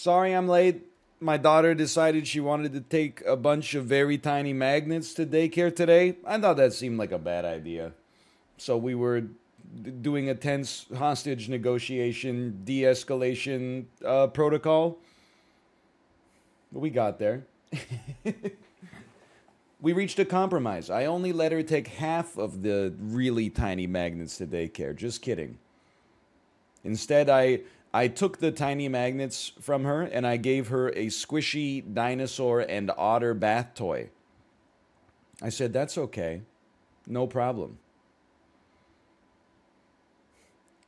Sorry I'm late. My daughter decided she wanted to take a bunch of very tiny magnets to daycare today. I thought that seemed like a bad idea. So we were doing a tense hostage negotiation, de escalation uh, protocol. But we got there. we reached a compromise. I only let her take half of the really tiny magnets to daycare. Just kidding. Instead, I I took the tiny magnets from her and I gave her a squishy dinosaur and otter bath toy. I said, That's okay. No problem.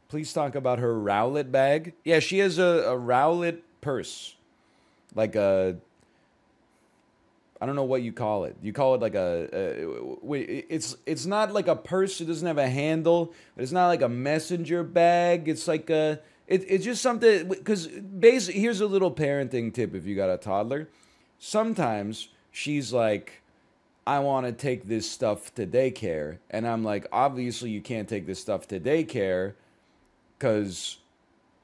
Please talk about her Rowlet bag. Yeah, she has a, a Rowlet purse. Like a. I don't know what you call it. You call it like a, a. It's it's not like a purse. It doesn't have a handle. It's not like a messenger bag. It's like a it, it's just something because basically here's a little parenting tip if you got a toddler. Sometimes she's like, I want to take this stuff to daycare, and I'm like, obviously you can't take this stuff to daycare because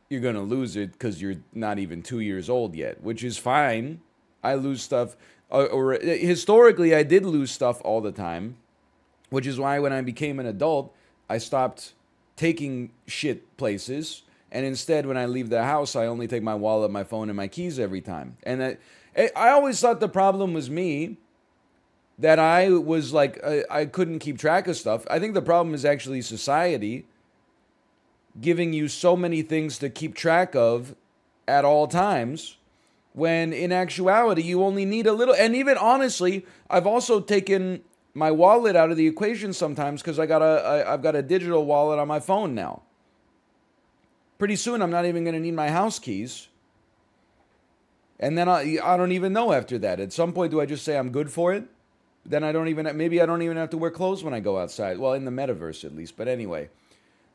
you're gonna lose it because you're not even two years old yet, which is fine. I lose stuff, uh, or, or historically I did lose stuff all the time, which is why when I became an adult, I stopped taking shit places and instead, when I leave the house, I only take my wallet, my phone, and my keys every time. And I, I always thought the problem was me, that I was like, I, I couldn't keep track of stuff. I think the problem is actually society giving you so many things to keep track of at all times when in actuality you only need a little and even honestly i've also taken my wallet out of the equation sometimes because i got a I, i've got a digital wallet on my phone now Pretty soon, I'm not even going to need my house keys. And then I, I don't even know after that. At some point, do I just say I'm good for it? Then I don't even, maybe I don't even have to wear clothes when I go outside. Well, in the metaverse at least. But anyway,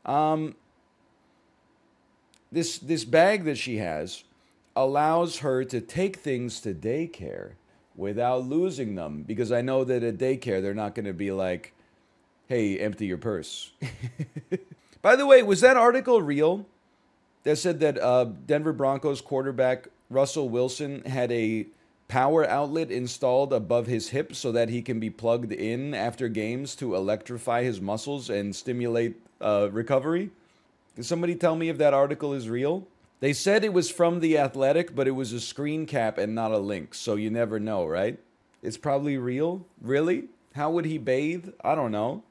um, this, this bag that she has allows her to take things to daycare without losing them. Because I know that at daycare, they're not going to be like, hey, empty your purse. By the way, was that article real? That said that uh, Denver Broncos quarterback Russell Wilson had a power outlet installed above his hip so that he can be plugged in after games to electrify his muscles and stimulate uh, recovery. Can somebody tell me if that article is real? They said it was from The Athletic, but it was a screen cap and not a link, so you never know, right? It's probably real. Really? How would he bathe? I don't know.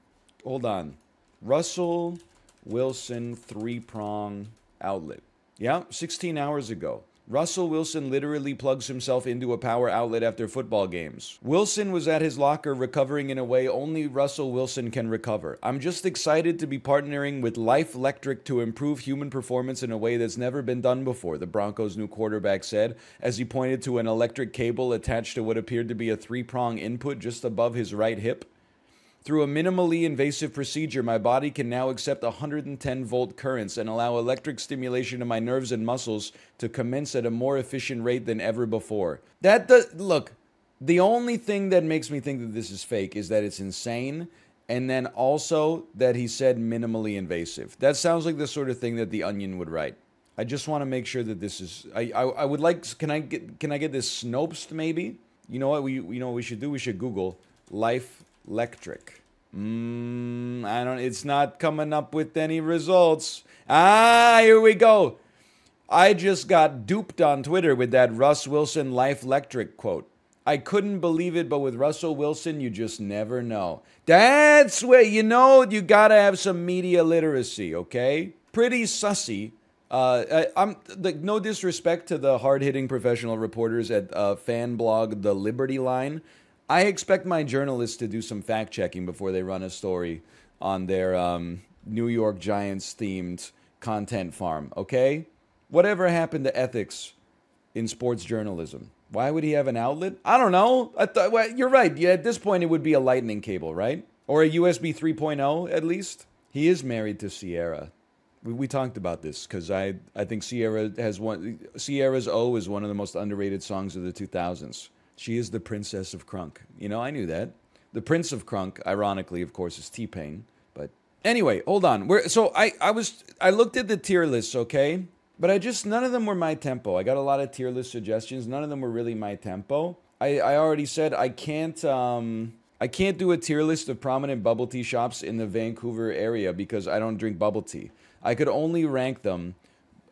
Hold on. Russell Wilson three prong outlet. Yeah, 16 hours ago. Russell Wilson literally plugs himself into a power outlet after football games. Wilson was at his locker recovering in a way only Russell Wilson can recover. I'm just excited to be partnering with Life Electric to improve human performance in a way that's never been done before, the Broncos' new quarterback said, as he pointed to an electric cable attached to what appeared to be a three prong input just above his right hip. Through a minimally invasive procedure, my body can now accept 110 volt currents and allow electric stimulation of my nerves and muscles to commence at a more efficient rate than ever before. That does, look, the only thing that makes me think that this is fake is that it's insane and then also that he said minimally invasive. That sounds like the sort of thing that the Onion would write. I just want to make sure that this is. I, I, I would like. Can I get Can I get this Snopes maybe? You know what we you know what we should do? We should Google life electric. Mm, I don't. It's not coming up with any results. Ah, here we go. I just got duped on Twitter with that Russ Wilson Life Electric quote. I couldn't believe it, but with Russell Wilson, you just never know. That's where you know you gotta have some media literacy, okay? Pretty sussy. Uh, I, I'm like no disrespect to the hard-hitting professional reporters at uh, fan blog The Liberty Line. I expect my journalists to do some fact checking before they run a story on their um, New York Giants themed content farm, okay? Whatever happened to ethics in sports journalism? Why would he have an outlet? I don't know. I thought well, you're right. Yeah, at this point it would be a lightning cable, right? Or a USB 3.0 at least. He is married to Ciara. We, we talked about this because I I think Ciara has one. Ciara's O is one of the most underrated songs of the 2000s. She is the princess of crunk. You know, I knew that. The prince of crunk, ironically, of course, is T Pain. But anyway, hold on. We're, so I, I was I looked at the tier lists, okay? But I just, none of them were my tempo. I got a lot of tier list suggestions. None of them were really my tempo. I, I already said I can't, um, I can't do a tier list of prominent bubble tea shops in the Vancouver area because I don't drink bubble tea. I could only rank them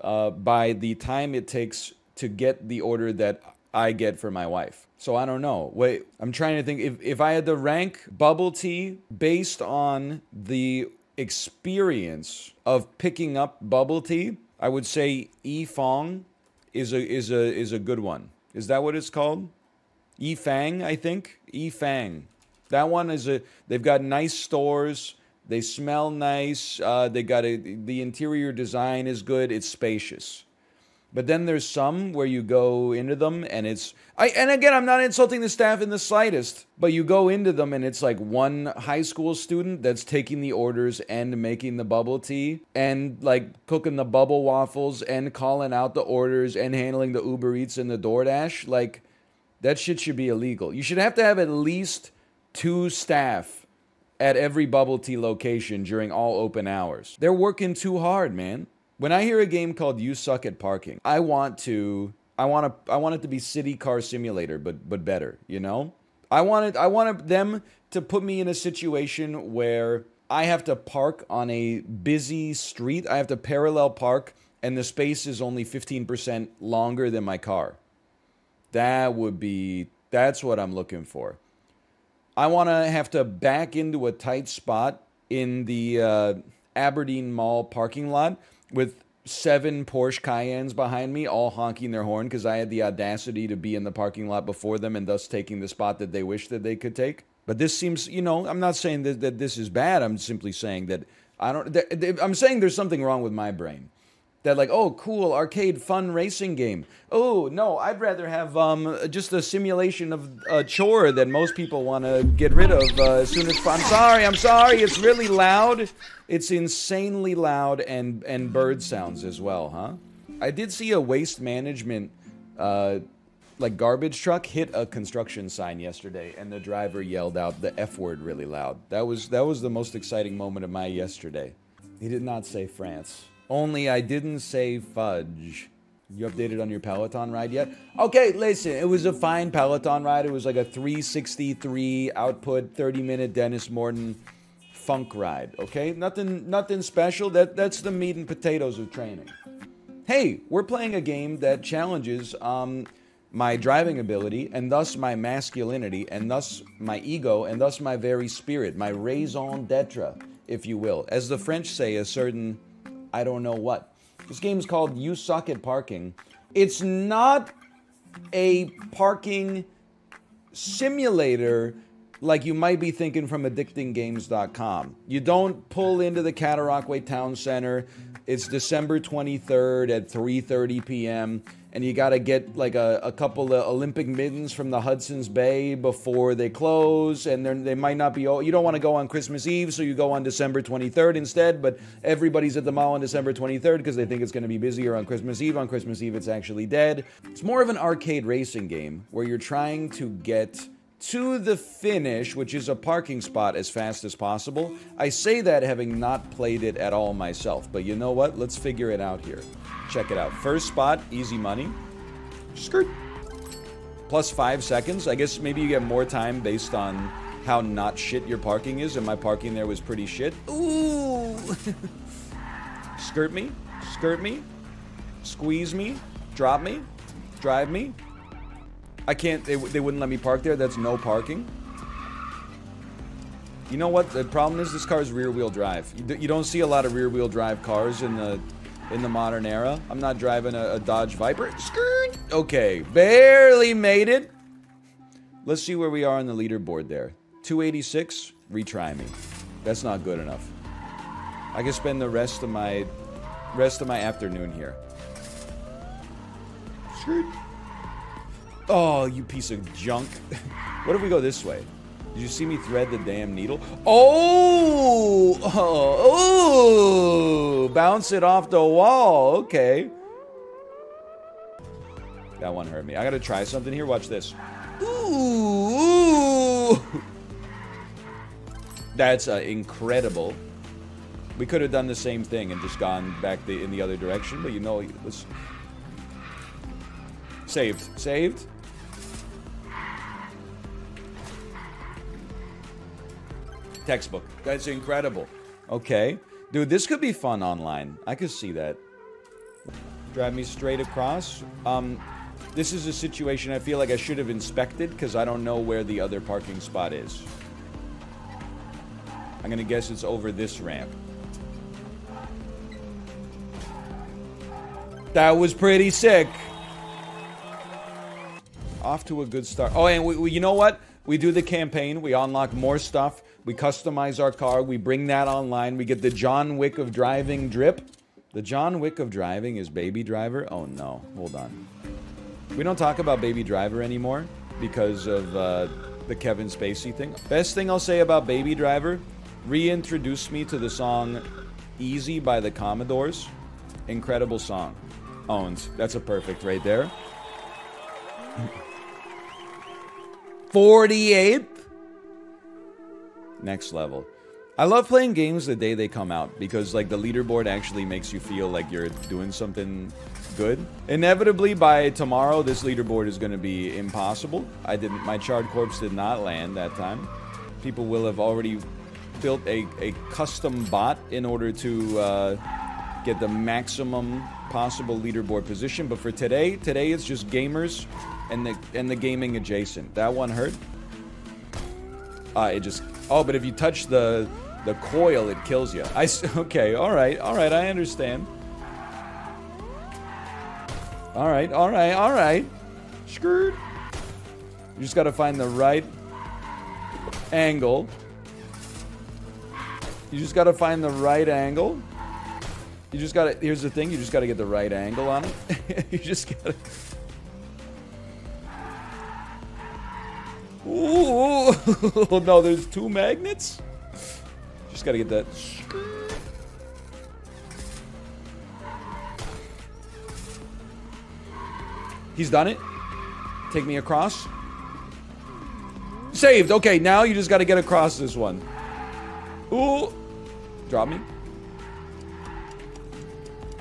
uh, by the time it takes to get the order that I get for my wife. So I don't know. Wait, I'm trying to think if, if I had to rank bubble tea based on the experience of picking up bubble tea, I would say E Fong is a is a is a good one. Is that what it's called? E Fang, I think. E Fang. That one is a. They've got nice stores. They smell nice. Uh, they got a. The interior design is good. It's spacious. But then there's some where you go into them and it's I and again I'm not insulting the staff in the slightest, but you go into them and it's like one high school student that's taking the orders and making the bubble tea and like cooking the bubble waffles and calling out the orders and handling the Uber Eats and the DoorDash. Like that shit should be illegal. You should have to have at least two staff at every bubble tea location during all open hours. They're working too hard, man. When I hear a game called You Suck at Parking, I want to I want to I want it to be City Car Simulator but but better, you know? I wanted I wanted them to put me in a situation where I have to park on a busy street. I have to parallel park and the space is only 15% longer than my car. That would be that's what I'm looking for. I want to have to back into a tight spot in the uh, Aberdeen Mall parking lot with seven Porsche Cayennes behind me, all honking their horn because I had the audacity to be in the parking lot before them and thus taking the spot that they wish that they could take. But this seems, you know, I'm not saying that, that this is bad. I'm simply saying that I don't, that, I'm saying there's something wrong with my brain that like oh cool arcade fun racing game. Oh no i'd rather have um just a simulation of a chore that most people want to get rid of uh, as soon as i'm sorry i'm sorry it's really loud. It's insanely loud and and bird sounds as well huh? I did see a waste management uh like garbage truck hit a construction sign yesterday and the driver yelled out the f word really loud. That was that was the most exciting moment of my yesterday. He did not say france only I didn't say fudge. You updated on your Peloton ride yet? Okay, listen, it was a fine Peloton ride. It was like a 363 output, 30 minute Denis Morton funk ride. Okay, nothing, nothing special. That that's the meat and potatoes of training. Hey, we're playing a game that challenges um, my driving ability and thus my masculinity and thus my ego and thus my very spirit, my raison d'être, if you will. As the French say, a certain I don't know what. This game is called You Suck at Parking. It's not a parking simulator like you might be thinking from addictinggames.com. You don't pull into the Cataraqui Town Center. It's December 23rd at 3:30 p.m and you got to get like a, a couple of Olympic mittens from the Hudson's Bay before they close, and then they might not be. You don't want to go on Christmas Eve, so you go on December 23rd instead. But everybody's at the mall on December 23rd because they think it's going to be busier on Christmas Eve. On Christmas Eve, it's actually dead. It's more of an arcade racing game where you're trying to get to the finish, which is a parking spot, as fast as possible. I say that having not played it at all myself, but you know what? Let's figure it out here. Check it out. First spot, easy money. Skirt. Plus five seconds. I guess maybe you get more time based on how not shit your parking is, and my parking there was pretty shit. Ooh! Skirt me. Skirt me. Squeeze me. Drop me. Drive me. I can't, they, they wouldn't let me park there. That's no parking. You know what? The problem is this car is rear wheel drive. You, don't see a lot of rear wheel drive cars in the in the modern era. I'm not driving a, a Dodge Viper. Okay, barely made it. Let's see where we are on the leaderboard there. 286, retry me. That's not good enough. I can spend the rest of my rest of my afternoon here. Oh, you piece of junk. what if we go this way? Did you see me thread the damn needle? Oh! Oh! bounce it off the wall. Okay. That one hurt me. I gotta try something here. Watch this. Ooh! That's uh, incredible. We could have done the same thing and just gone back the, in the other direction, but you know, let's... Saved. Saved? Textbook. That's incredible. Okay. Dude, this could be fun online. I could see that. Drive me straight across. Um, this is a situation I feel like I should have inspected because I don't know where the other parking spot is. I'm gonna guess it's over this ramp. That was pretty sick. Off to a good start. Oh, and we, we, you know what? We do the campaign. We unlock more stuff. We customize our car. We bring that online. We get the John Wick of driving drip. The John Wick of driving is Baby Driver. Oh no, hold on. We don't talk about Baby Driver anymore because of uh, the Kevin Spacey thing. Best thing I'll say about Baby Driver, reintroduced me to the song Easy by the Commodores. Incredible song. Owns. That's a perfect right there. 48th? Next level. I love playing games the day they come out because like the leaderboard actually makes you feel like you're doing something good. Inevitably by tomorrow this leaderboard is going to be impossible. I didn't my charred corpse did not land that time. People will have already built a, a custom bot in order to uh, get the maximum possible leaderboard position. But for today, today it's just gamers and the and the gaming adjacent. That one hurt. Uh, it just Oh, but if you touch the the coil, it kills you. I okay. All right. All right. I understand. All right. All right. All right. Screwed. You just got to find the right angle. You just got to find the right angle. You just got to. Here's the thing. You just got to get the right angle on it. you just got Ooh, oh, no, there's two magnets? Just gotta get that. He's done it. Take me across. Saved. Okay, now you just gotta get across this one. Ooh. Drop me.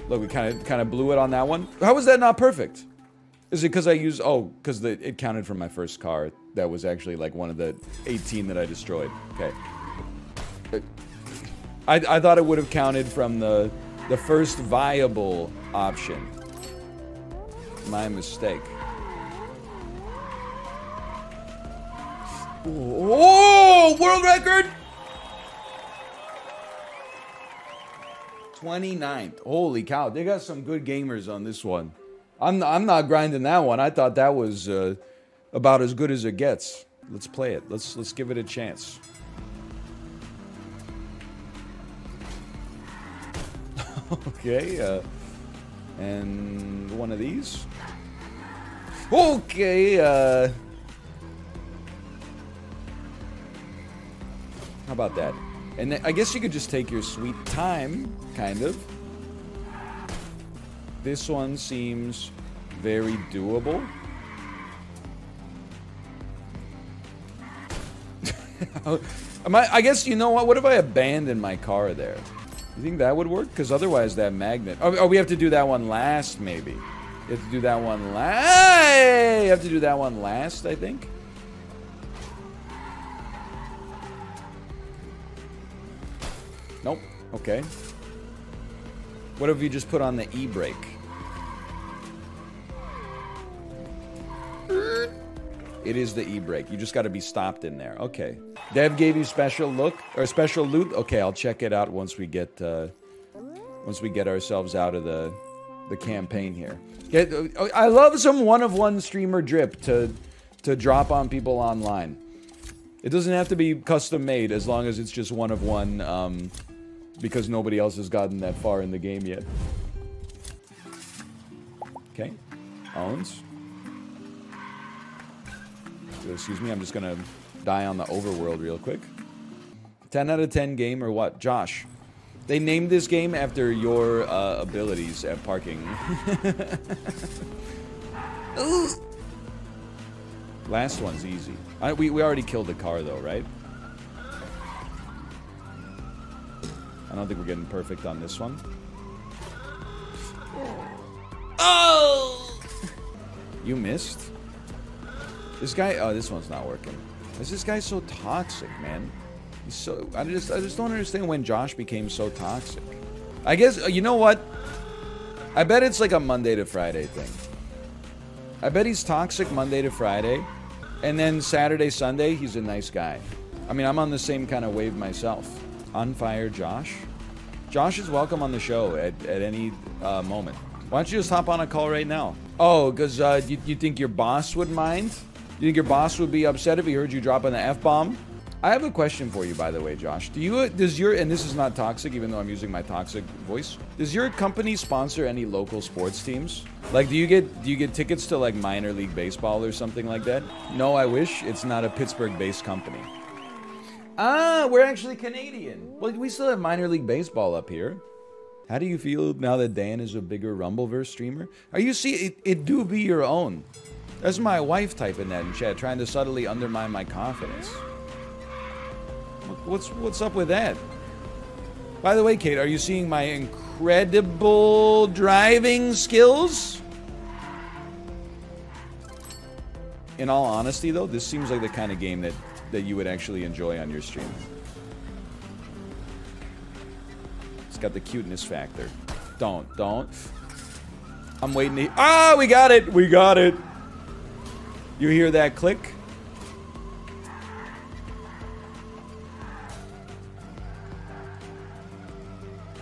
Look, we kind of kind of blew it on that one. How was that not perfect? Is it because I used... Oh, because it counted from my first car. That was actually like one of the 18 that I destroyed. Okay. I, I thought it would have counted from the, the first viable option. My mistake. Oh, world record! 29th. Holy cow, they got some good gamers on this one. I'm I'm not grinding that one. I thought that was uh, about as good as it gets. Let's play it. Let's let's give it a chance. okay, uh, and one of these. Okay, uh, how about that? And I guess you could just take your sweet time, kind of. This one seems very doable. I, I guess, you know what? What if I abandon my car there? You think that would work? Because otherwise that magnet... Oh, oh, we have to do that one last, maybe. You have to do that one last. You have to do that one last, I think. Nope. Okay. What if you just put on the e-brake? It is the e-brake. You just got to be stopped in there. Okay. Dev gave you special look or special loot. Okay, I'll check it out once we get uh, once we get ourselves out of the the campaign here. Get, I love some one of one streamer drip to to drop on people online. It doesn't have to be custom made as long as it's just one of one. Um, because nobody else has gotten that far in the game yet. Okay. Owns. Excuse me, I'm just gonna die on the overworld real quick. 10 out of 10 game or what? Josh. They named this game after your uh, abilities at parking. Last one's easy. I, we, we already killed the car though, right? I don't think we're getting perfect on this one. Oh! You missed? This guy, oh, this one's not working. Is this guy so toxic, man? He's so, I just, I just don't understand when Josh became so toxic. I guess, uh, you know what? I bet it's like a Monday to Friday thing. I bet he's toxic Monday to Friday, and then Saturday, Sunday, he's a nice guy. I mean, I'm on the same kind of wave myself. On fire, Josh. Josh is welcome on the show at, at any uh, moment. Why don't you just hop on a call right now? Oh, because uh, you, you think your boss would mind? You think your boss would be upset if he heard you drop the F bomb? I have a question for you, by the way, Josh. Do you, does your, and this is not toxic, even though I'm using my toxic voice. Does your company sponsor any local sports teams? Like, do you get, do you get tickets to like minor league baseball or something like that? No, I wish. It's not a Pittsburgh-based company. Ah, we're actually Canadian. Well, we still have minor league baseball up here. How do you feel now that Dan is a bigger Rumbleverse streamer? Are you see it, it do be your own? That's my wife typing that in chat, trying to subtly undermine my confidence. What's what's up with that? By the way, Kate, are you seeing my incredible driving skills? In all honesty, though, this seems like the kind of game that, that you would actually enjoy on your stream. It's got the cuteness factor. Don't, don't. I'm waiting to... Ah, we got it! We got it! You hear that click?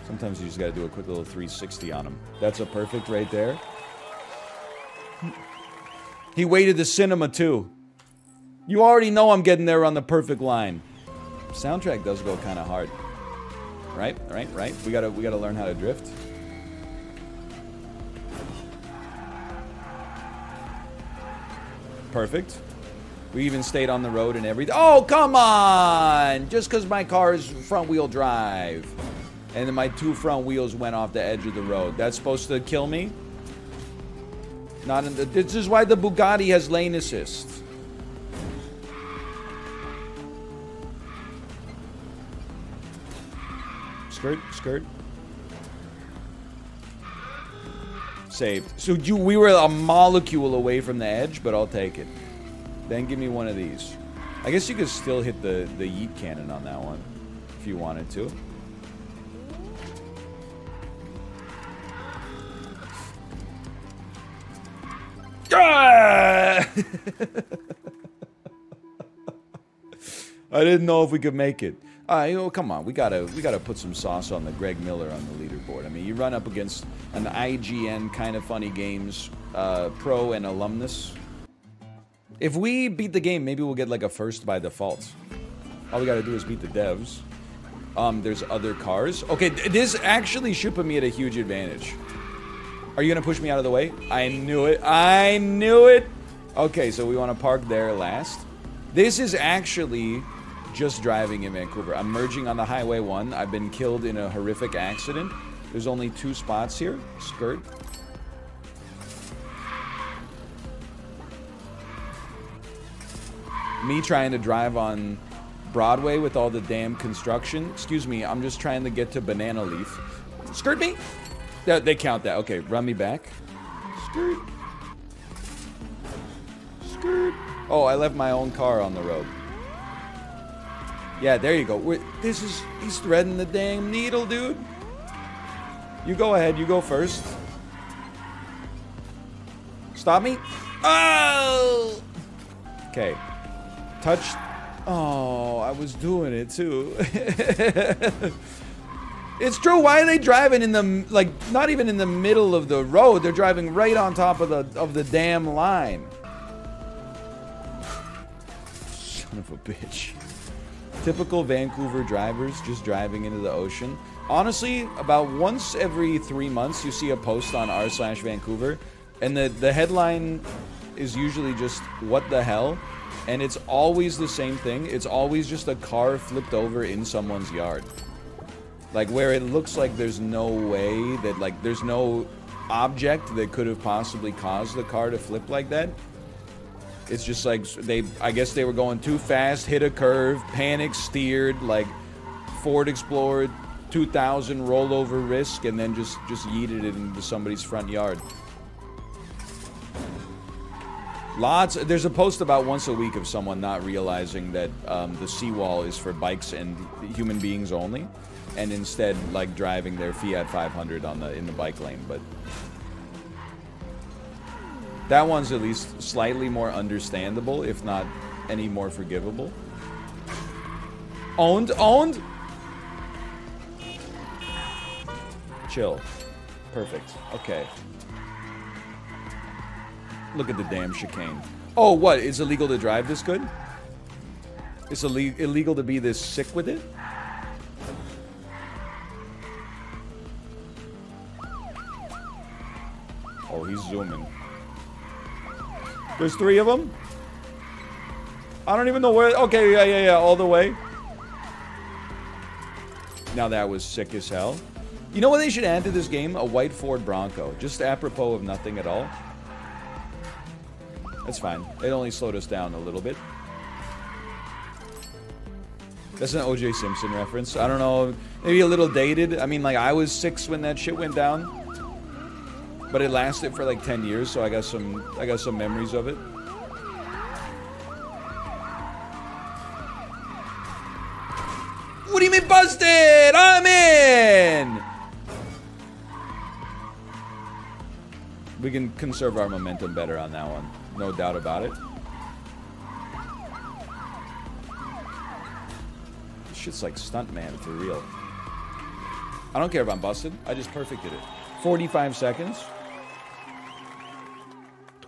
Sometimes you just gotta do a quick little 360 on him. That's a perfect right there. He waited the cinema too. You already know I'm getting there on the perfect line. Soundtrack does go kind of hard. Right, right, right. We gotta, we gotta learn how to drift. Perfect. We even stayed on the road and everything. Oh, come on! Just because my car is front wheel drive and then my two front wheels went off the edge of the road. That's supposed to kill me? Not in the, this is why the Bugatti has lane assist. Skirt, skirt. Saved. So you, we were a molecule away from the edge, but I'll take it. Then give me one of these. I guess you could still hit the, the yeet cannon on that one if you wanted to. Ah! I didn't know if we could make it. Know, come on, we gotta we gotta put some sauce on the Greg Miller on the leaderboard. I mean, you run up against an IGN Kinda Funny Games uh, pro and alumnus. If we beat the game, maybe we'll get like a first by default. All we gotta do is beat the devs. Um, there's other cars. Okay, this actually should put me at a huge advantage. Are you gonna push me out of the way? I knew it. I knew it. Okay, so we want to park there last. This is actually just driving in Vancouver. I'm merging on the Highway 1. I've been killed in a horrific accident. There's only two spots here. Skirt. Me trying to drive on Broadway with all the damn construction. Excuse me, I'm just trying to get to Banana Leaf. Skirt me! They, they count that. Okay, run me back. Skirt. Skirt. Oh, I left my own car on the road. Yeah, there you go. We're, this is... He's threading the damn needle, dude. You go ahead. You go first. Stop me. Oh! Okay. Touch. Oh, I was doing it too. It's true. Why are they driving in the like not even in the middle of the road? They're driving right on top of the of the damn line. Son of a bitch. Typical Vancouver drivers just driving into the ocean. Honestly, about once every three months you see a post on r slash Vancouver, and the the headline is usually just "What the hell," and it's always the same thing. It's always just a car flipped over in someone's yard. Like where it looks like there's no way that like there's no object that could have possibly caused the car to flip like that. It's just like they I guess they were going too fast, hit a curve, panic steered, like Ford Explorer 2,000 rollover risk and then just, just yeeted it into somebody's front yard. Lots. There's a post about once a week of someone not realizing that um, the seawall is for bikes and human beings only, and instead like driving their Fiat 500 on the in the bike lane. But that one's at least slightly more understandable, if not any more forgivable. Owned, owned. Chill. Perfect. Okay. Look at the damn chicane. Oh, what? It's illegal to drive this good? It's Ill illegal to be this sick with it? Oh, he's zooming. There's three of them? I don't even know where... Okay, yeah, yeah, yeah, all the way. Now that was sick as hell. You know what they should add to this game? A white Ford Bronco. Just apropos of nothing at all. That's fine. It only slowed us down a little bit. That's an OJ Simpson reference. I don't know. Maybe a little dated. I mean, like, I was six when that shit went down. But it lasted for like 10 years, so I got some I got some memories of it. What do you mean busted? I'm in! We can conserve our momentum better on that one. No doubt about it. This shit's like stuntman for real. I don't care if I'm busted. I just perfected it. 45 seconds.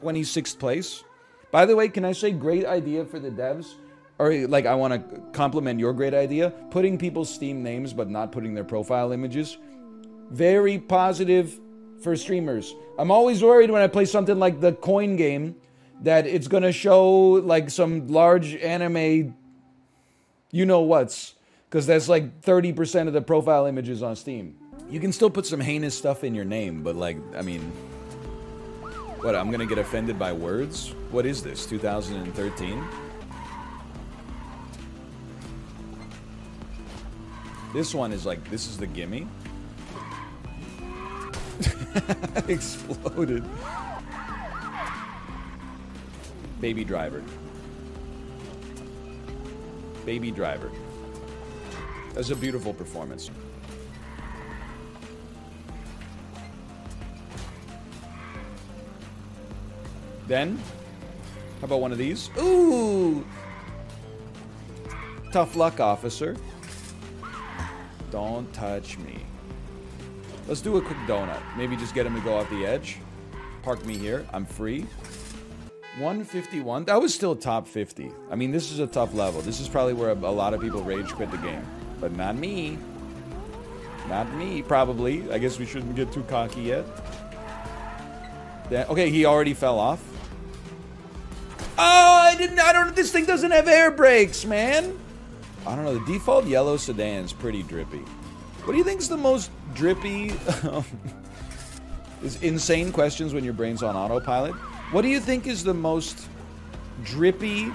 26th place. By the way, can I say great idea for the devs? Or like I want to compliment your great idea. Putting people's Steam names but not putting their profile images. Very positive for streamers. I'm always worried when I play something like the coin game that it's going to show like some large anime you know what's because that's like 30% of the profile images on Steam. You can still put some heinous stuff in your name, but like, I mean, what, I'm gonna get offended by words? What is this, 2013? This one is like, this is the gimme. Exploded. Baby Driver. Baby Driver. That's a beautiful performance. Then, how about one of these? Ooh! Tough luck, officer. Don't touch me. Let's do a quick donut. Maybe just get him to go off the edge. Park me here. I'm free. 151. That was still top 50. I mean, this is a tough level. This is probably where a, a lot of people rage quit the game. But not me. Not me, probably. I guess we shouldn't get too cocky yet. That, okay, he already fell off. Oh, I didn't. I don't. This thing doesn't have air brakes, man. I don't know. The default yellow sedan's pretty drippy. What do you think is the most drippy? is insane questions when your brain's on autopilot. What do you think is the most drippy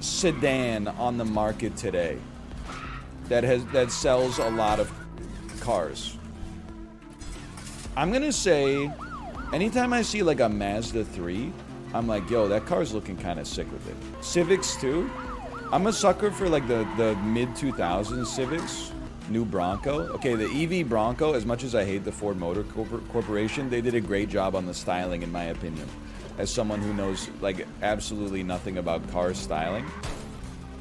sedan on the market today that has that sells a lot of cars? I'm gonna say, anytime I see like a Mazda 3, I'm like, yo, that car's looking kind of sick with it. Civics too. I'm a sucker for like the the mid 2000s Civics new Bronco. Okay, the EV Bronco, as much as I hate the Ford Motor Corporation, they did a great job on the styling, in my opinion. As someone who knows, like, absolutely nothing about car styling.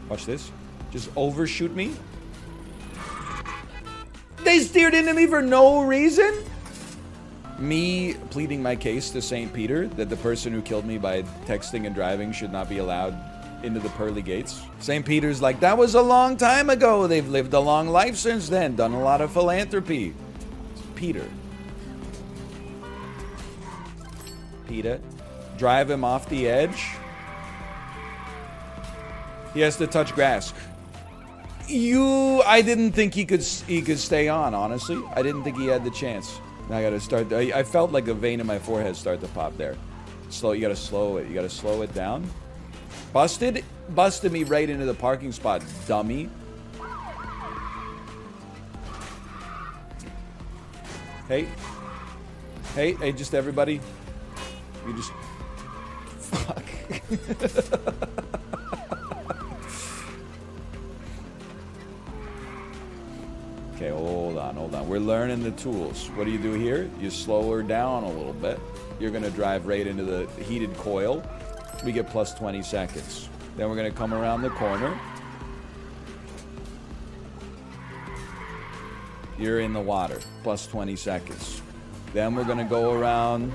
Watch this. Just overshoot me. They steered into me for no reason? Me pleading my case to St. Peter that the person who killed me by texting and driving should not be allowed into the pearly gates. St. Peter's like, that was a long time ago. They've lived a long life since then, done a lot of philanthropy. It's Peter. Peter. Drive him off the edge. He has to touch grass. You, I didn't think he could he could stay on. Honestly, I didn't think he had the chance. Now I gotta start. I, I felt like a vein in my forehead start to pop there. Slow. You gotta slow it. You gotta slow it down. Busted. Busted me right into the parking spot, dummy. Hey. Hey, hey, just everybody. You just. Fuck. okay, hold on, hold on. We're learning the tools. What do you do here? You slow her down a little bit. You're to drive right into the heated coil. We get plus 20 seconds. Then we're to come around the corner. You're in the water. Plus 20 seconds. Then we're to go around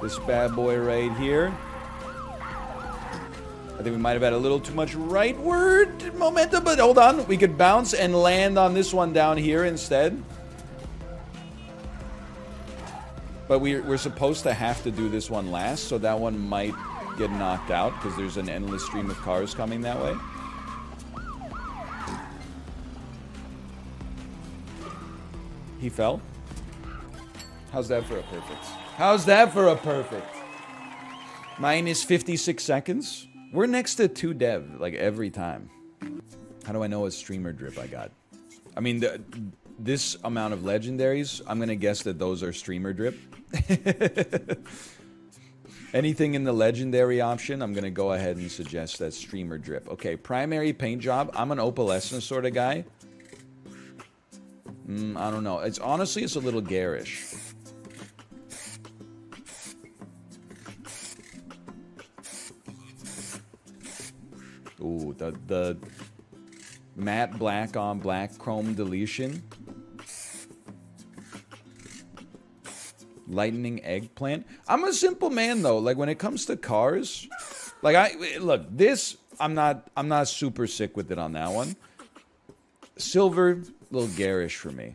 this bad boy right here. I think we might have had a little too much rightward momentum, but hold on. We could bounce and land on this one down here instead. But we're, we're supposed to have to do this one last, so that one might get knocked out because there's an endless stream of cars coming that way. He fell. How's that for a perfect? How's that for a perfect? Mine is 56 seconds. We're next to two dev, like every time. How do I know what streamer drip I got? I mean, the, this amount of legendaries, I'm gonna guess that those are streamer drip. Anything in the legendary option, I'm gonna go ahead and suggest that streamer drip. Okay, primary paint job. I'm an opalescent sort of guy. Mm, I don't know. It's honestly, it's a little garish. Ooh, the the matte black on black chrome deletion. Lightning eggplant. I'm a simple man though. Like when it comes to cars, like I look, this I'm not I'm not super sick with it on that one. Silver, a little garish for me.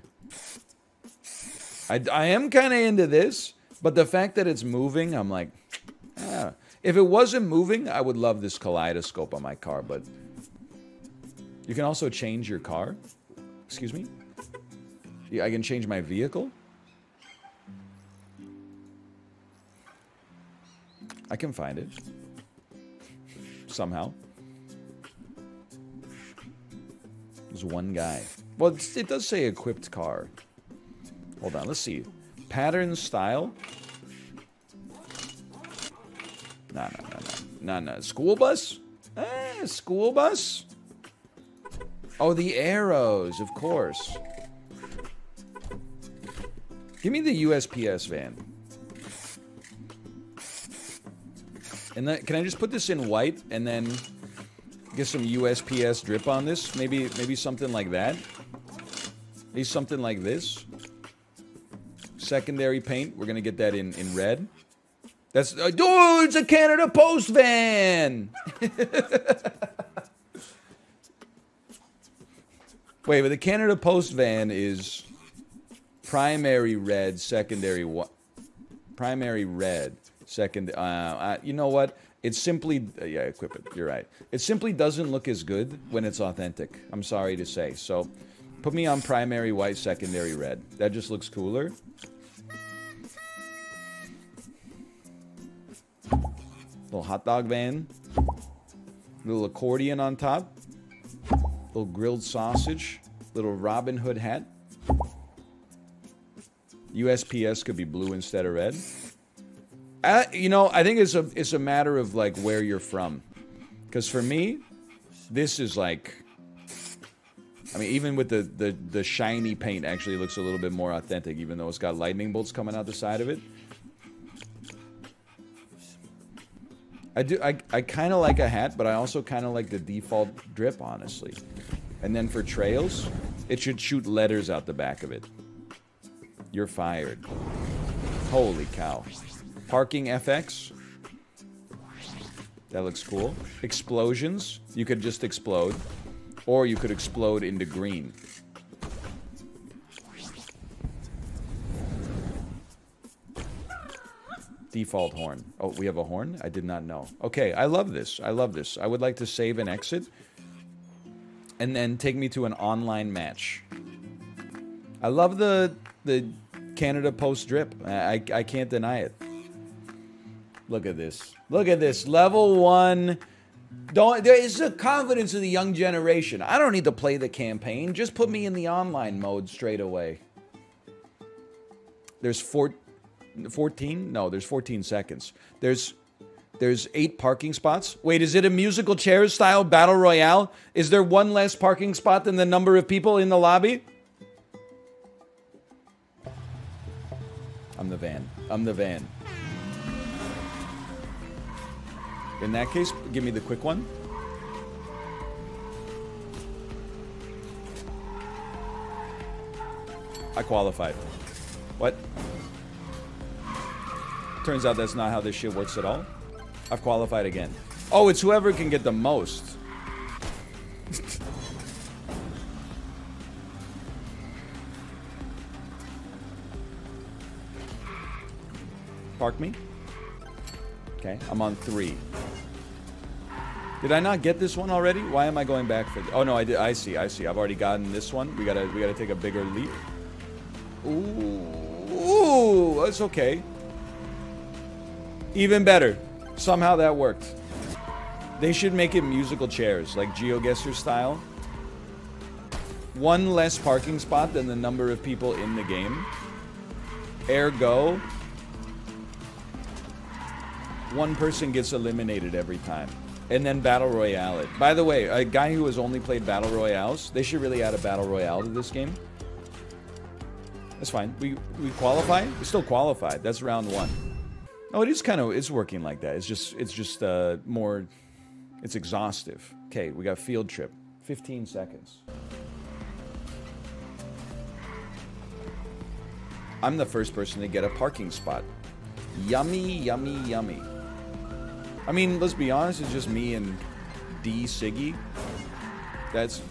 I, I am kind of into this, but the fact that it's moving, I'm like, ah. If it wasn't moving, I would love this kaleidoscope on my car, but you can also change your car. Excuse me? Yeah, I can change my vehicle? I can find it. Somehow. There's one guy. Well, it does say equipped car. Hold on, let's see. Pattern style. No, no. School bus? Eh, school bus? Oh, the arrows, of course. Give me the USPS van. And then, can I just put this in white and then get some USPS drip on this? Maybe, maybe something like that. Maybe something like this. Secondary paint, we're gonna get that in, in red. That's, uh, dude, it's a Canada Post van! Wait, but the Canada Post van is primary red, secondary what? Primary red, second. Uh, uh, you know what? It simply, uh, yeah, equip it. You're right. It simply doesn't look as good when it's authentic. I'm sorry to say. So, put me on primary white, secondary red. That just looks cooler. Little hot dog van. Little accordion on top. Little grilled sausage. Little Robin Hood hat. USPS could be blue instead of red. You know, I think it's a it's a matter of like where you're from. Because for me, this is like I mean, even with the, the, the shiny paint actually looks a little bit more authentic, even though it's got lightning bolts coming out the side of it. I do. I, I kind of like a hat, but I also kind of like the default drip, honestly. And then for trails, it should shoot letters out the back of it. You're fired. Holy cow. Parking FX. That looks cool. Explosions. You could just explode. Or you could explode into green. Default horn. Oh, we have a horn? I did not know. Okay, I love this. I love this. I would like to save and exit. And then take me to an online match. I love the the Canada Post drip. I, I can't deny it. Look at this. Look at this. Level one. Don't there is a confidence of the young generation. I don't need to play the campaign. Just put me in the online mode straight away. There's four, 14? No, there's 14 seconds. There's there's eight parking spots. Wait, is it a musical chairs style battle royale? Is there one less parking spot than the number of people in the lobby? I'm the van. I'm the van. In that case, give me the quick one. I qualified. What? Turns out that's not how this shit works at all. I've qualified again. Oh, it's whoever can get the most. Park me. Okay, I'm on three. Did I not get this one already? Why am I going back for? oh no, I did. I see. I see. I've already gotten this one. We gotta. We gotta take a bigger leap. Ooh, ooh, that's okay. Even better. Somehow that worked. They should make it musical chairs, like GeoGuessr style. One less parking spot than the number of people in the game. Ergo, one person gets eliminated every time. And then Battle Royale it. By the way, a guy who has only played Battle Royales, they should really add a Battle Royale to this game. That's fine. We, we qualify? We still qualified. That's round one. Oh, it is kind of it's working like that. It's just it's just uh, more it's exhaustive. Okay, we got field trip. 15 seconds. I'm the first person to get a parking spot. Yummy, yummy, yummy. I mean, let's be honest, it's just me and D Siggy. That's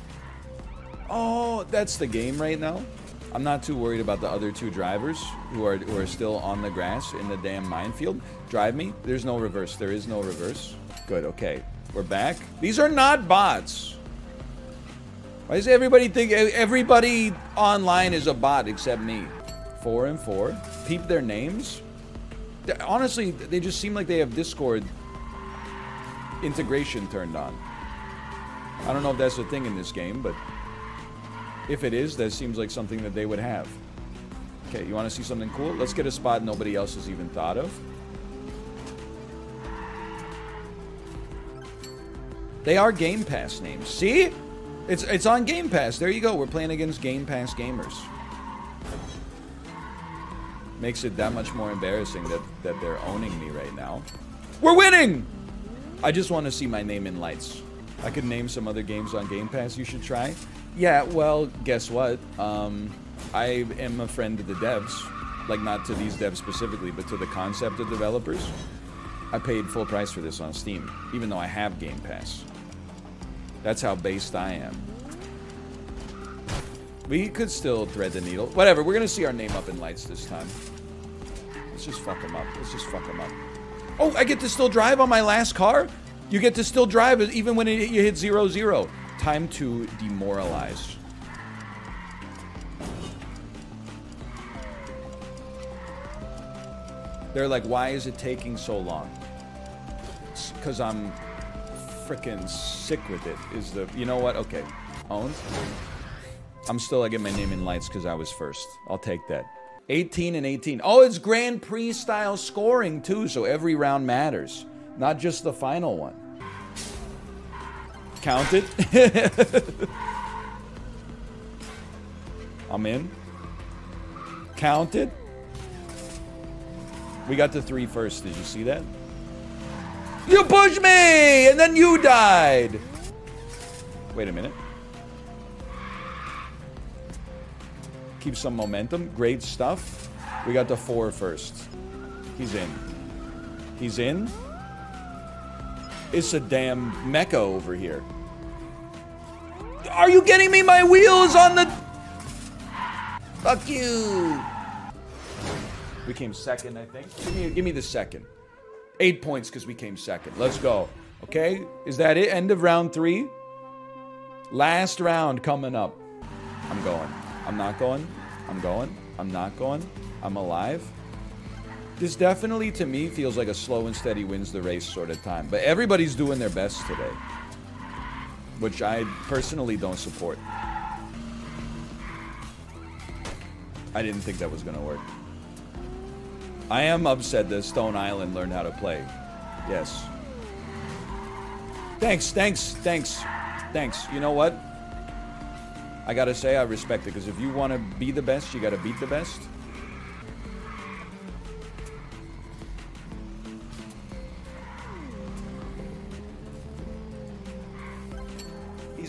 Oh, that's the game right now. I'm not too worried about the other two drivers who are who are still on the grass in the damn minefield. Drive me. There's no reverse. There is no reverse. Good. Okay. We're back. These are not bots. Why does everybody think everybody online is a bot except me? Four and four. Peep their names. Honestly, they just seem like they have Discord integration turned on. I don't know if that's a thing in this game, but if it is, that seems like something that they would have. Okay, you want to see something cool? Let's get a spot nobody else has even thought of. They are Game Pass names. See? It's it's on Game Pass. There you go. We're playing against Game Pass gamers. Makes it that much more embarrassing that, that they're owning me right now. We're winning! I just want to see my name in lights. I could name some other games on Game Pass you should try. Yeah, well, guess what? Um, I am a friend of the devs. Like, not to these devs specifically, but to the concept of developers. I paid full price for this on Steam, even though I have Game Pass. That's how based I am. We could still thread the needle. Whatever, we're gonna see our name up in lights this time. Let's just fuck them up. Let's just fuck them up. Oh, I get to still drive on my last car? You get to still drive even when it, you hit zero zero. Time to demoralize. They're like, why is it taking so long? Because I'm freaking sick with it. Is the, you know what? Okay. Owned. I'm still, I get my name in lights because I was first. I'll take that. 18 and 18. Oh, it's Grand Prix style scoring too, so every round matters. Not just the final one. Count it. I'm in. Count it. We got to three first. Did you see that? You pushed me! And then you died! Wait a minute. Keep some momentum. Great stuff. We got the four first. He's in. He's in. It's a damn mecha over here. Are you getting me? My wheels on the... Fuck you. We came second, I think. Give me, give me the second. Eight points because we came second. Let's go. Okay? Is that it? End of round three? Last round coming up. I'm going. I'm not going. I'm going. I'm not going. I'm alive. This definitely, to me, feels like a slow and steady wins the race sort of time. But everybody's doing their best today. Which I personally don't support. I didn't think that was going to work. I am upset that Stone Island learned how to play. Yes. Thanks, thanks, thanks, thanks. You know what? I gotta say, I respect it, because if you want to be the best, you gotta beat the best.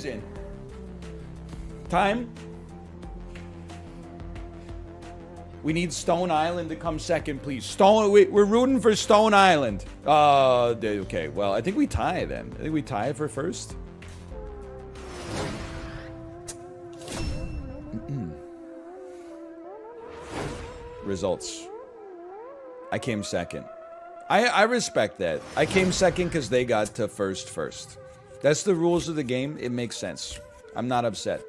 In. Time. We need Stone Island to come second, please. Stone, we, are rooting for Stone Island. Uh, okay. Well, I think we tie then. I think we tie for first. Results. I came second. I, I respect that. I came second because they got to first first. That's the rules of the game. It makes sense. I'm not upset.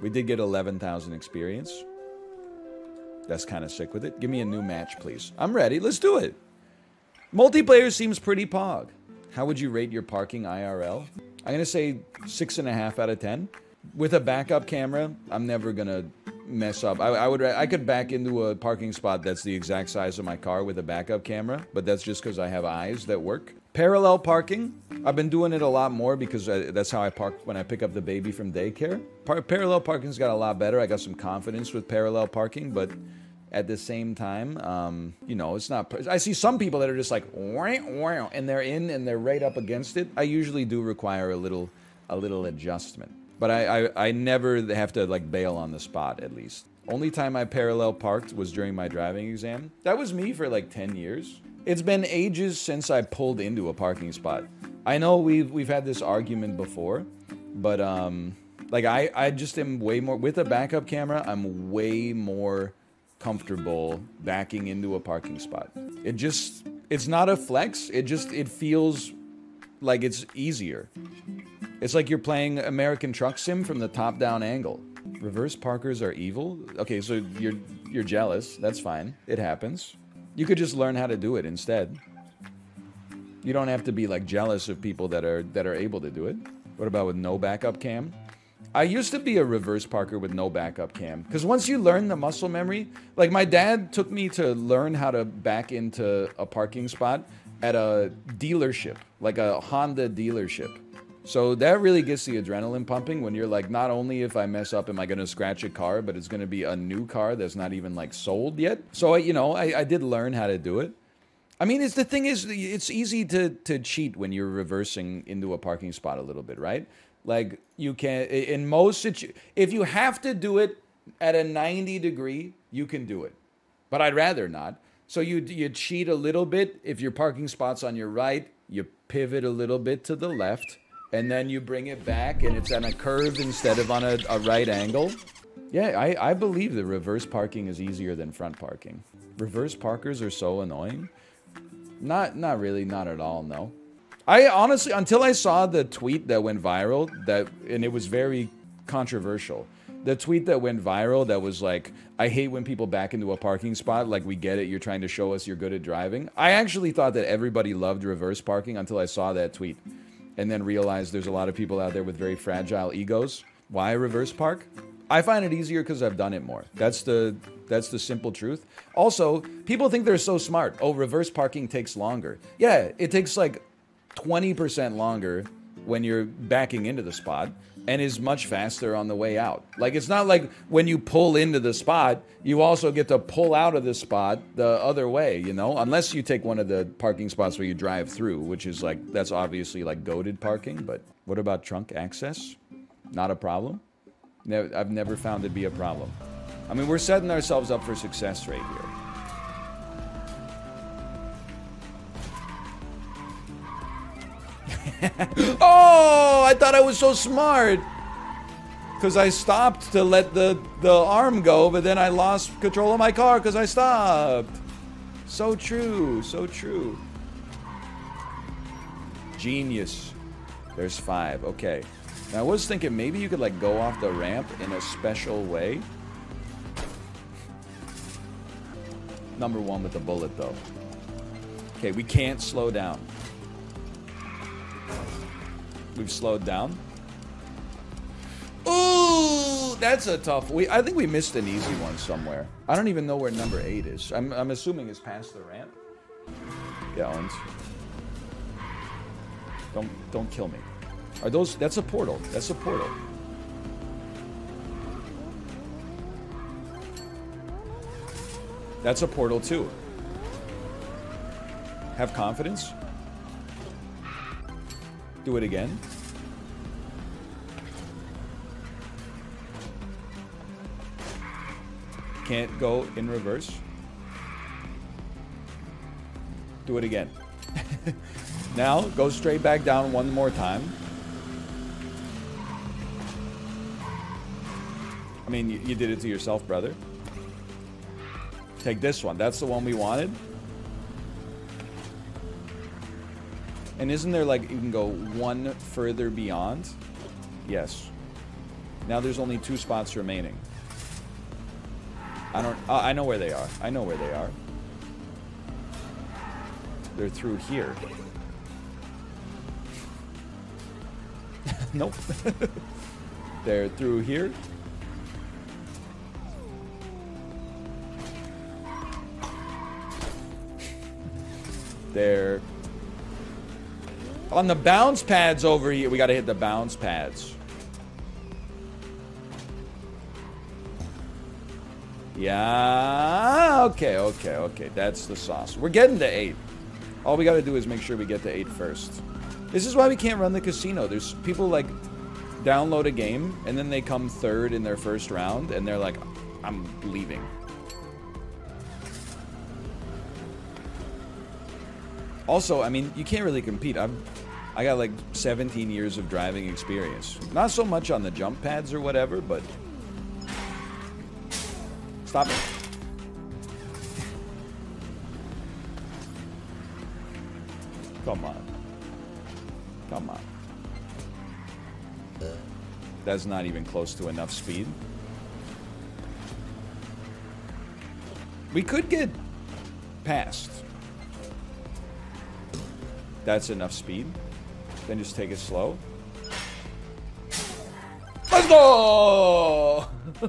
We did get 11,000 experience. That's kind of sick with it. Give me a new match, please. I'm ready. Let's do it. Multiplayer seems pretty pog. How would you rate your parking IRL? I'm going to say 6.5 out of 10. With a backup camera, I'm never going to mess up. I, I, would I could back into a parking spot that's the exact size of my car with a backup camera, but that's just because I have eyes that work. Parallel parking, I've been doing it a lot more because I, that's how I park when I pick up the baby from daycare. Par parallel parking's got a lot better. I got some confidence with parallel parking, but at the same time, um, you know, it's not. I see some people that are just like, and they're in and they're right up against it. I usually do require a little, a little adjustment, but I, I, I never have to like bail on the spot. At least, only time I parallel parked was during my driving exam. That was me for like ten years. It's been ages since I pulled into a parking spot. I know we've we've had this argument before, but um, like I I just am way more with a backup camera. I'm way more comfortable backing into a parking spot. It just it's not a flex. It just it feels like it's easier. It's like you're playing American Truck Sim from the top-down angle. Reverse parkers are evil. Okay, so you're you're jealous. That's fine. It happens. You could just learn how to do it instead. You don't have to be like jealous of people that are that are able to do it. What about with no backup cam? I used to be a reverse parker with no backup cam because once you learn the muscle memory, like my dad took me to learn how to back into a parking spot at a dealership, like a Honda dealership. So that really gets the adrenaline pumping when you're like, not only if I mess up am I going to scratch a car, but it's going to be a new car that's not even like sold yet. So, I, you know, I, I did learn how to do it. I mean, it's the thing is, it's easy to, to cheat when you're reversing into a parking spot a little bit, right? Like you can, in most situ- if you have to do it at a 90 degree, you can do it. But I'd rather not. So you you cheat a little bit. If your parking spot's on your right, you pivot a little bit to the left and then you bring it back and it's on a curve instead of on a, a right angle. Yeah, I, I believe that reverse parking is easier than front parking. Reverse parkers are so annoying. Not not really, not at all, no. I honestly, until I saw the tweet that went viral, that and it was very controversial. The tweet that went viral that was like, I hate when people back into a parking spot, like we get it, you're trying to show us you're good at driving. I actually thought that everybody loved reverse parking until I saw that tweet and then realize there's a lot of people out there with very fragile egos. Why reverse park? I find it easier because I've done it more. That's the that's the simple truth. Also, people think they're so smart. Oh, reverse parking takes longer. Yeah, it takes like 20% longer when you're backing into the spot and is much faster on the way out. Like it's not like when you pull into the spot, you also get to pull out of the spot the other way, you know? Unless you take one of the parking spots where you drive through, which is like that's obviously like goaded parking, but what about trunk access? Not a problem? I've never found it be a problem. I mean, we're setting ourselves up for success right here. oh, I thought I was so smart. Because I stopped to let the, the arm go, but then I lost control of my car because I stopped. So true, so true. Genius. There's five, okay. Now I was thinking maybe you could like go off the ramp in a special way. Number one with the bullet though. Okay, we can't slow down. We've slowed down. Ooh, that's a tough. We I think we missed an easy one somewhere. I don't even know where number eight is. I'm I'm assuming it's past the ramp. Yeah, Owens. Don't don't kill me. Are those? That's a portal. That's a portal. That's a portal too. Have confidence. Do it again. Can't go in reverse. Do it again. now, go straight back down one more time. I mean, you, you did it to yourself, brother. Take this one. That's the one we wanted. And isn't there like you can go one further beyond? Yes. Now there's only two spots remaining. I don't. Uh, I know where they are. I know where they are. They're through here. nope. They're through here. They're on the bounce pads over here. We got to hit the bounce pads. Yeah. Okay, okay, okay. That's the sauce. We're getting to eight. All we got to do is make sure we get to eight first. This is why we can't run the casino. There's people like download a game and then they come third in their first round and they're like, I'm leaving. Also, I mean, you can't really compete. I'm, I got like 17 years of driving experience. Not so much on the jump pads or whatever, but... Stop it. Come on. Come on. That's not even close to enough speed. We could get past. That's enough speed. Then just take it slow. Let's go!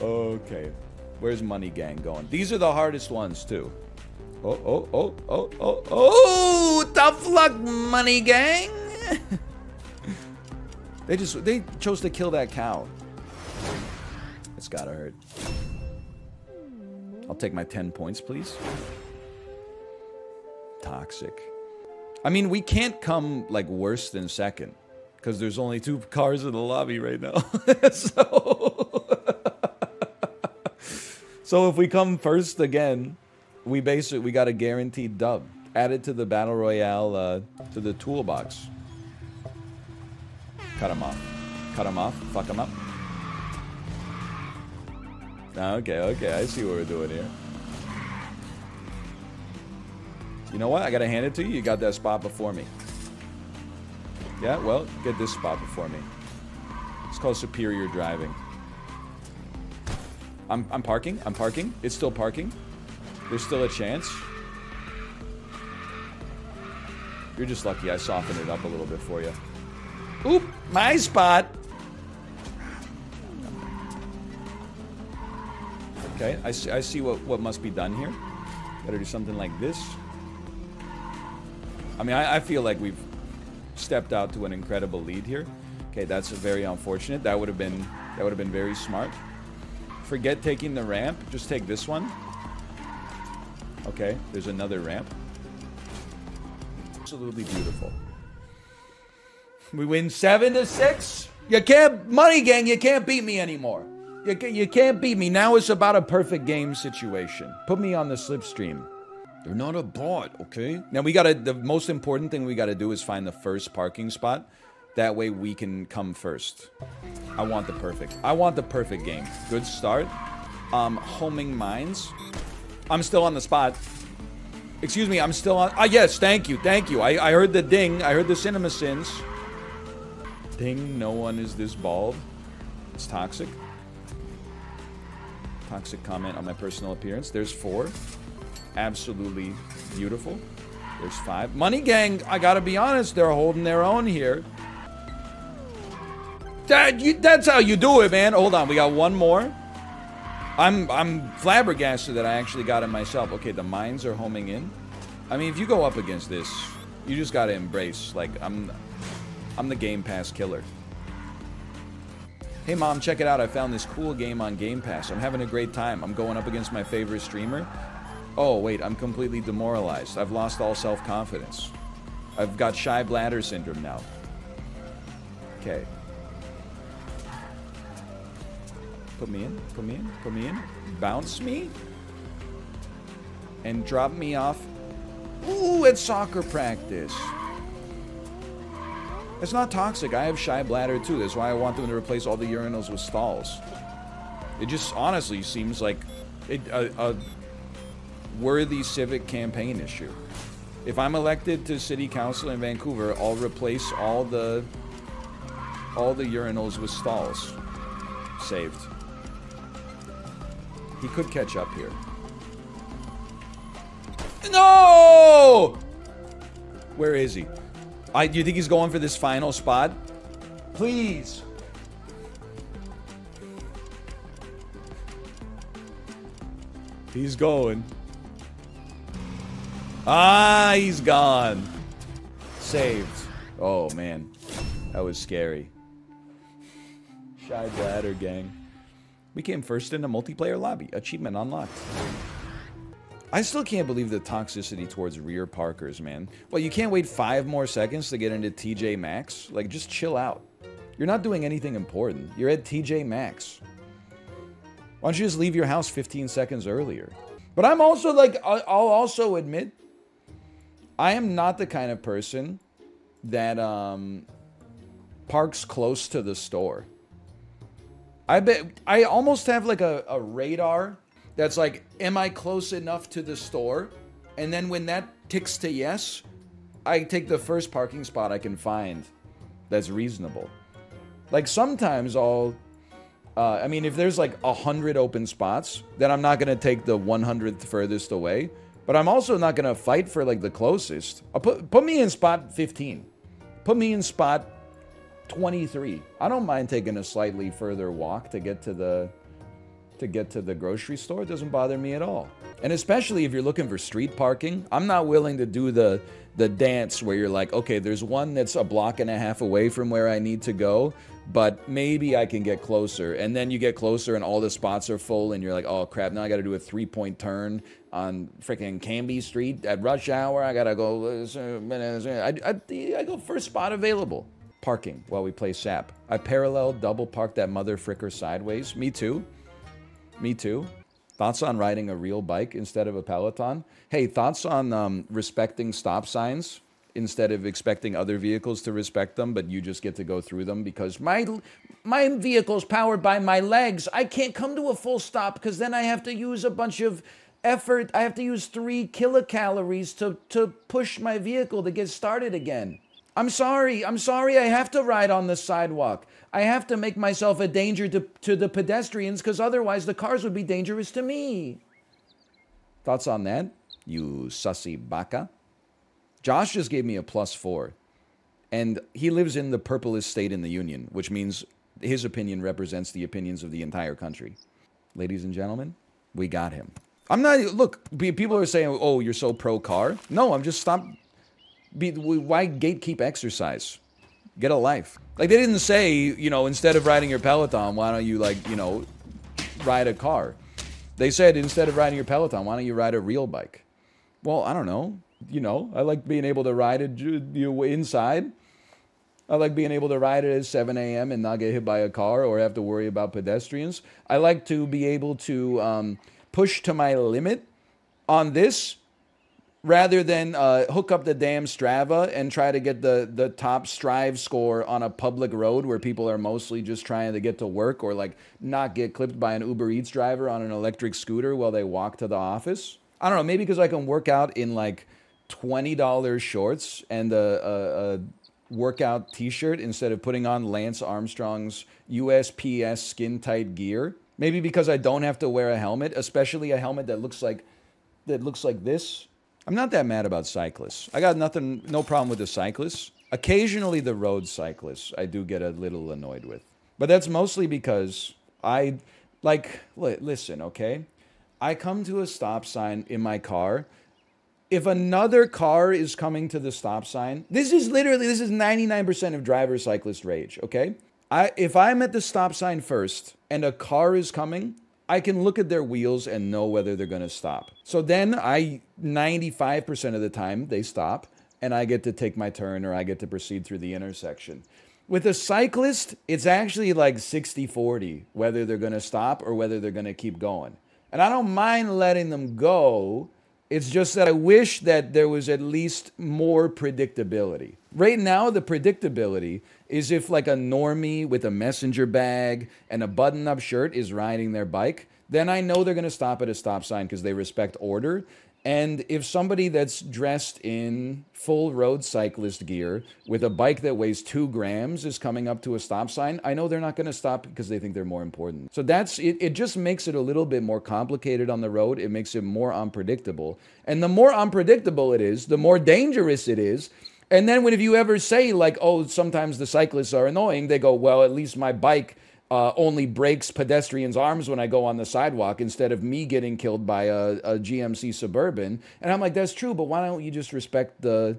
okay. Where's Money Gang going? These are the hardest ones, too. Oh, oh, oh, oh, oh, oh! Tough luck, Money Gang! they just, they chose to kill that cow. It's gotta hurt. I'll take my 10 points, please toxic. I mean, we can't come like worse than second because there's only two cars in the lobby right now. so, so if we come first again, we basically we got a guaranteed dub. added to the battle royale uh, to the toolbox. Cut him off. Cut him off. Fuck him up. Okay, okay, I see what we're doing here. You know what? I gotta hand it to you. You got that spot before me. Yeah, well, get this spot before me. It's called superior driving. I'm, I'm parking. I'm parking. It's still parking. There's still a chance. You're just lucky I softened it up a little bit for you. Oop! My spot! Okay, I see, I see what, what must be done here. Better do something like this. I mean, I, I feel like we've stepped out to an incredible lead here. Okay, that's very unfortunate. That would have been that would have been very smart. Forget taking the ramp. Just take this one. Okay, there's another ramp. Absolutely beautiful. We win seven to six. You can't, money gang. You can't beat me anymore. You, you can't beat me. Now it's about a perfect game situation. Put me on the slipstream. They're not a bot, okay? Now we gotta, the most important thing we gotta do is find the first parking spot. That way we can come first. I want the perfect, I want the perfect game. Good start. Um, homing mines. I'm still on the spot. Excuse me, I'm still on, ah, yes, thank you, thank you. I, I heard the ding, I heard the CinemaSins. Ding, no one is this bald. It's toxic. Toxic comment on my personal appearance. There's four absolutely beautiful. There's five. Money Gang, I gotta be honest, they're holding their own here. That, you, that's how you do it, man. Hold on, we got one more. I'm I'm flabbergasted that I actually got it myself. Okay, the mines are homing in. I mean, if you go up against this, you just gotta embrace. Like, I'm, I'm the Game Pass killer. Hey mom, check it out. I found this cool game on Game Pass. I'm having a great time. I'm going up against my favorite streamer. Oh, wait, I'm completely demoralized. I've lost all self-confidence. I've got shy bladder syndrome now. Okay. Put me in, put me in, put me in. Bounce me. And drop me off. Ooh, at soccer practice. It's not toxic. I have shy bladder too. That's why I want them to replace all the urinals with stalls. It just honestly seems like it, a, a worthy civic campaign issue. If I'm elected to city council in Vancouver, I'll replace all the all the urinals with stalls. Saved. He could catch up here. No! Where is he? I, do you think he's going for this final spot? Please. He's going. Ah, he's gone. Saved. Oh, man. That was scary. Shy Bladder Gang. We came first in a multiplayer lobby. Achievement unlocked. I still can't believe the toxicity towards rear parkers, man. Well, you can't wait five more seconds to get into TJ Maxx? Like, just chill out. You're not doing anything important. You're at TJ Maxx. Why don't you just leave your house 15 seconds earlier? But I'm also like, I'll also admit, I am not the kind of person that um, parks close to the store. I bet I almost have like a, a radar that's like, am I close enough to the store? And then when that ticks to yes, I take the first parking spot I can find that's reasonable. Like sometimes I'll, uh, I mean, if there's like a hundred open spots, then I'm not gonna take the 100th furthest away. But I'm also not gonna fight for like the closest. I'll put put me in spot 15. Put me in spot 23. I don't mind taking a slightly further walk to get to the to get to the grocery store. It doesn't bother me at all. And especially if you're looking for street parking, I'm not willing to do the the dance where you're like, okay, there's one that's a block and a half away from where I need to go, but maybe I can get closer. And then you get closer and all the spots are full and you're like, oh crap, now I got to do a three-point turn on freaking Cambie Street at rush hour. I got to go uh, uh, uh, I, I, I go first spot available. Parking while we play SAP. I parallel double park that mother fricker sideways. Me too. Me too. Thoughts on riding a real bike instead of a Peloton? Hey, thoughts on um, respecting stop signs instead of expecting other vehicles to respect them, but you just get to go through them because my my vehicle's powered by my legs. I can't come to a full stop because then I have to use a bunch of effort. I have to use three kilocalories to to push my vehicle to get started again. I'm sorry. I'm sorry. I have to ride on the sidewalk. I have to make myself a danger to, to the pedestrians because otherwise the cars would be dangerous to me. Thoughts on that, you sussy baka? Josh just gave me a plus four. And he lives in the purplest state in the Union, which means his opinion represents the opinions of the entire country. Ladies and gentlemen, we got him. I'm not, look, people are saying, oh, you're so pro car. No, I'm just stop. Be, why gatekeep exercise? Get a life. Like they didn't say, you know, instead of riding your Peloton, why don't you like, you know, ride a car? They said instead of riding your Peloton, why don't you ride a real bike? Well, I don't know. You know, I like being able to ride it inside. I like being able to ride it at 7 a.m. and not get hit by a car or have to worry about pedestrians. I like to be able to um, push to my limit on this rather than uh, hook up the damn Strava and try to get the, the top Strava score on a public road where people are mostly just trying to get to work or like not get clipped by an Uber Eats driver on an electric scooter while they walk to the office. I don't know, maybe because I can work out in like $20 shorts and a, a, a workout t shirt instead of putting on Lance Armstrong's USPS skin tight gear. Maybe because I don't have to wear a helmet, especially a helmet that looks like that looks like this I'm not that mad about cyclists. I got nothing, no problem with the cyclists. Occasionally, the road cyclists, I do get a little annoyed with. But that's mostly because I like li- listen, okay? I come to a stop sign in my car. If another car is coming to the stop sign, this is literally this is 99% of driver cyclist rage, okay? I if I'm at the stop sign first and a car is coming, I can look at their wheels and know whether they're going to stop. So then I 95% of the time they stop and I get to take my turn or I get to proceed through the intersection. With a cyclist, it's actually like 60 40 whether they're going to stop or whether they're going to keep going. And I don't mind letting them go. It's just that I wish that there was at least more predictability. Right now, the predictability is if like a normie with a messenger bag and a button up shirt is riding their bike, then I know they're going to stop at a stop sign because they respect order. And if somebody that's dressed in full road cyclist gear with a bike that weighs two grams is coming up to a stop sign, I know they're not going to stop because they think they're more important. So that's it. It just makes it a little bit more complicated on the road. It makes it more unpredictable. And the more unpredictable it is, the more dangerous it is. And then when if you ever say like, oh, sometimes the cyclists are annoying, they go, well, at least my bike uh, only breaks pedestrians' arms when I go on the sidewalk instead of me getting killed by a, a GMC Suburban. And I'm like, that's true, but why don't you just respect the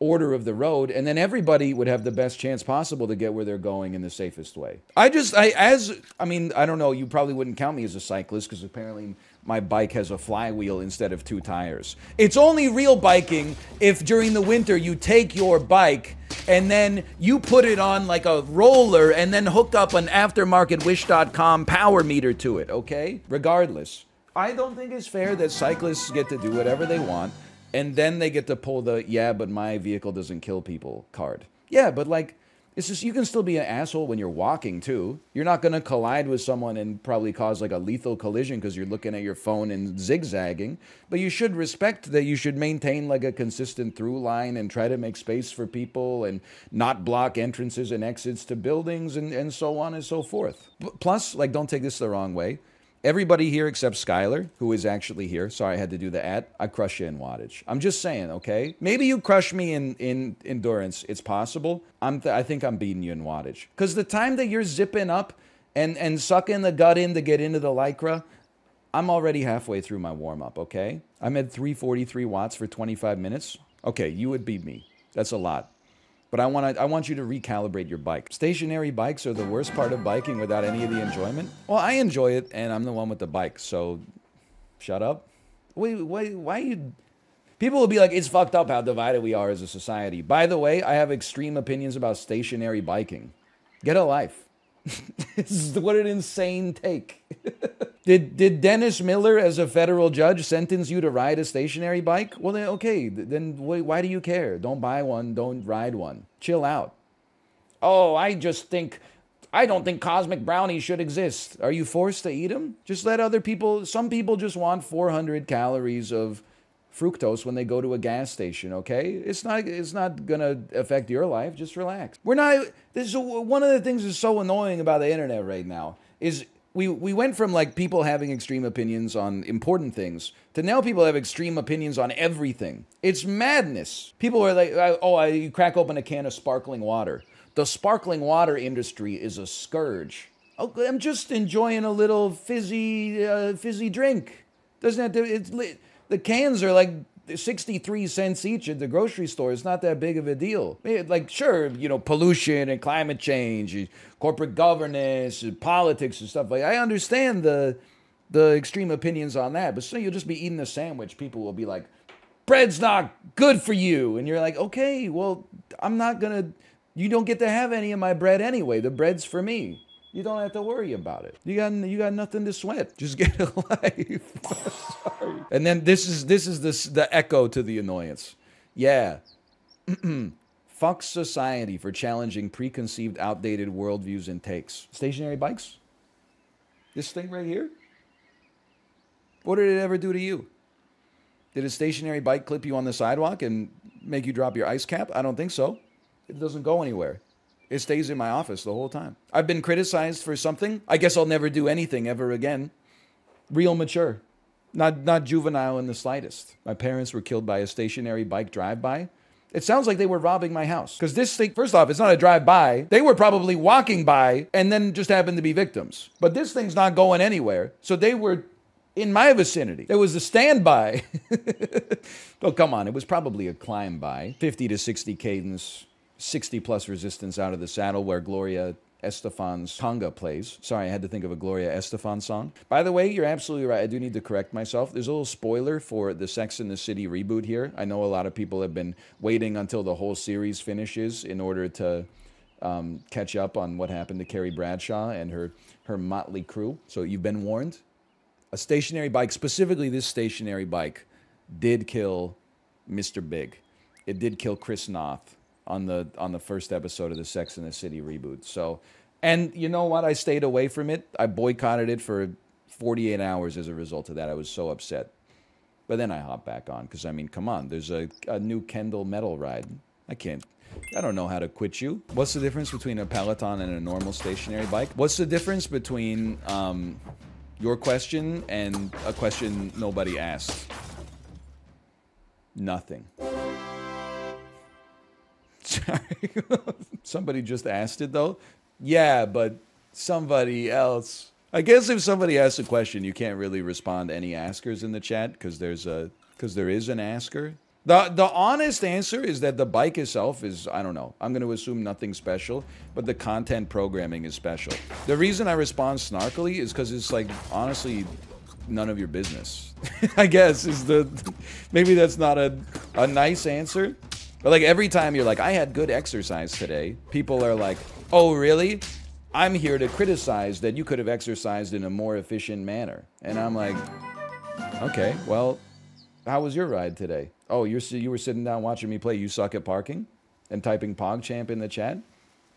order of the road and then everybody would have the best chance possible to get where they're going in the safest way. I just I as I mean, I don't know, you probably wouldn't count me as a cyclist because apparently my bike has a flywheel instead of two tires. It's only real biking if during the winter you take your bike and then you put it on like a roller and then hook up an aftermarket wish.com power meter to it, okay? Regardless, I don't think it's fair that cyclists get to do whatever they want and then they get to pull the yeah, but my vehicle doesn't kill people card. Yeah, but like it's just you can still be an asshole when you're walking too. You're not going to collide with someone and probably cause like a lethal collision because you're looking at your phone and zigzagging. But you should respect that you should maintain like a consistent through line and try to make space for people and not block entrances and exits to buildings and, and so on and so forth. Plus, like don't take this the wrong way. Everybody here except Skylar, who is actually here. Sorry, I had to do the ad. I crush you in wattage. I'm just saying, okay? Maybe you crush me in, in endurance. It's possible. I'm th- I think I'm beating you in wattage. Because the time that you're zipping up and, and sucking the gut in to get into the Lycra, I'm already halfway through my warm up, okay? I'm at 343 watts for 25 minutes. Okay, you would beat me. That's a lot but I want I want you to recalibrate your bike. Stationary bikes are the worst part of biking without any of the enjoyment. Well, I enjoy it, and I'm the one with the bike, so shut up. Wait, wait, why you? People will be like, it's fucked up how divided we are as a society. By the way, I have extreme opinions about stationary biking. Get a life. what an insane take. Did did Dennis Miller, as a federal judge, sentence you to ride a stationary bike? Well, then okay. Then why do you care? Don't buy one. Don't ride one. Chill out. Oh, I just think I don't think cosmic brownies should exist. Are you forced to eat them? Just let other people. Some people just want 400 calories of fructose when they go to a gas station. Okay, it's not it's not gonna affect your life. Just relax. We're not. This is one of the things that's so annoying about the internet right now is we we went from like people having extreme opinions on important things to now people have extreme opinions on everything. It's madness. People are like, oh, I, you crack open a can of sparkling water. The sparkling water industry is a scourge. Oh, I'm just enjoying a little fizzy uh, fizzy drink. Doesn't have to. It's the cans are like 63 cents each at the grocery store. It's not that big of a deal. Like, sure, you know, pollution and climate change, corporate governance, and politics and stuff like I understand the the extreme opinions on that, but so you'll just be eating a sandwich. People will be like, bread's not good for you. And you're like, okay, well, I'm not going to, you don't get to have any of my bread anyway. The bread's for me. You don't have to worry about it. You got you got nothing to sweat. Just get a life. Sorry. And then this is this is this the echo to the annoyance. Yeah. Fuck society for challenging preconceived, outdated worldviews and takes. Stationary bikes? This thing right here? What did it ever do to you? Did a stationary bike clip you on the sidewalk and make you drop your ice cap? I don't think so. It doesn't go anywhere. It stays in my office the whole time. I've been criticized for something. I guess I'll never do anything ever again. Real mature. Not not juvenile in the slightest. My parents were killed by a stationary bike drive-by. It sounds like they were robbing my house. Because this thing, first off, it's not a drive by. They were probably walking by and then just happened to be victims. But this thing's not going anywhere. So they were in my vicinity. There was a standby. oh, come on. It was probably a climb by. 50 to 60 cadence, 60 plus resistance out of the saddle where Gloria Estefan's conga plays. Sorry, I had to think of a Gloria Estefan song. By the way, you're absolutely right. I do need to correct myself. There's a little spoiler for the Sex and the City reboot here. I know a lot of people have been waiting until the whole series finishes in order to um, catch up on what happened to Carrie Bradshaw and her, her motley crew. So you've been warned. A stationary bike, specifically this stationary bike, did kill Mr. Big. It did kill Chris Noth on the on the first episode of the Sex and the City reboot. So, and you know what? I stayed away from it. I boycotted it for 48 hours as a result of that. I was so upset. But then I hopped back on because I mean, come on, there's a, a new Kendall metal ride. I can't. I don't know how to quit you. What's the difference between a Peloton and a normal stationary bike? What's the difference between um, your question and a question nobody asked? Nothing. Somebody just asked it though. Yeah, but somebody else. I guess if somebody asks a question, you can't really respond to any askers in the chat because there's a because there is an asker. The the honest answer is that the bike itself is I don't know. I'm going to assume nothing special, but the content programming is special. The reason I respond snarkily is because it's like honestly none of your business. I guess is the maybe that's not a a nice answer, but like every time you're like, I had good exercise today, people are like, oh, really? I'm here to criticize that you could have exercised in a more efficient manner. And I'm like, okay, well, how was your ride today? Oh, you're, you were sitting down watching me play You Suck at Parking and typing PogChamp in the chat?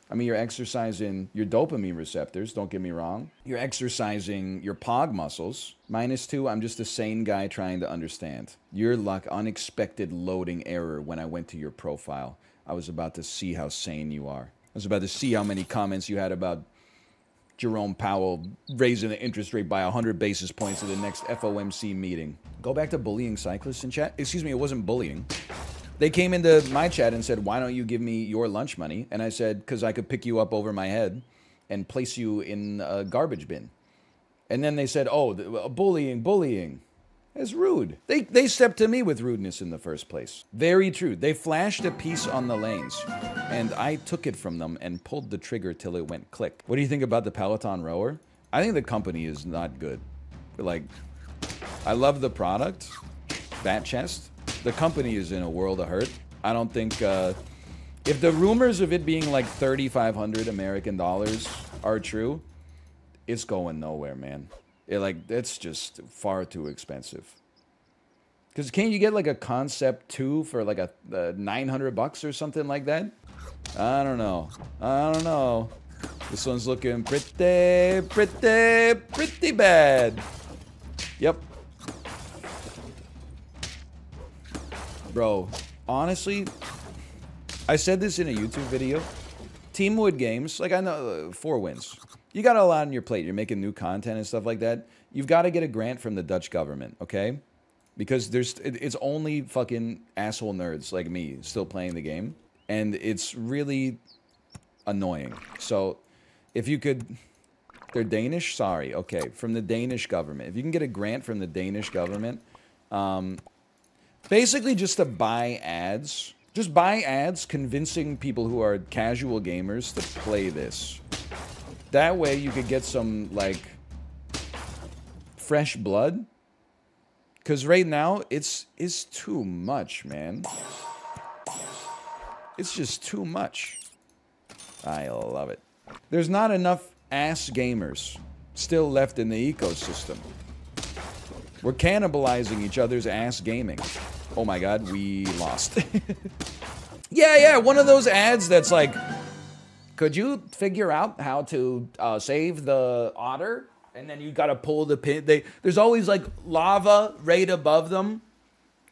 I mean, you're exercising your dopamine receptors, don't get me wrong. You're exercising your POG muscles. Minus two, I'm just a sane guy trying to understand. Your luck, unexpected loading error when I went to your profile. I was about to see how sane you are. I was about to see how many comments you had about Jerome Powell raising the interest rate by 100 basis points at the next FOMC meeting. Go back to bullying cyclists in chat. Excuse me, it wasn't bullying. They came into my chat and said, Why don't you give me your lunch money? And I said, Because I could pick you up over my head and place you in a garbage bin. And then they said, Oh, uh, bullying, bullying. It's rude. They, they stepped to me with rudeness in the first place. Very true. They flashed a piece on the lanes, and I took it from them and pulled the trigger till it went click. What do you think about the Peloton rower? I think the company is not good. Like, I love the product, that chest, the company is in a world of hurt. I don't think uh, if the rumors of it being like 3,500 American dollars are true, it's going nowhere, man. It like it's just far too expensive. Cause can't you get like a Concept2 for like a, a 900 bucks or something like that? I don't know. I don't know. This one's looking pretty, pretty, pretty bad. Yep. Bro, honestly, I said this in a YouTube video. Teamwood Games, like I know, uh, four wins. You got a lot on your plate. You're making new content and stuff like that. You've got to get a grant from the Dutch government, okay? Because there's, it's only fucking asshole nerds like me still playing the game, and it's really annoying. So, if you could, they're Danish. Sorry, okay, from the Danish government. If you can get a grant from the Danish government, um, Basically, just to buy ads. Just buy ads convincing people who are casual gamers to play this. That way you could get some, like, fresh blood. Because right now, it's, it's too much, man. It's just too much. I love it. There's not enough ass gamers still left in the ecosystem. We're cannibalizing each other's ass gaming. Oh my god, we lost. yeah, yeah, one of those ads that's like, could you figure out how to uh, save the otter? And then you gotta pull the pin. They there's always like lava right above them,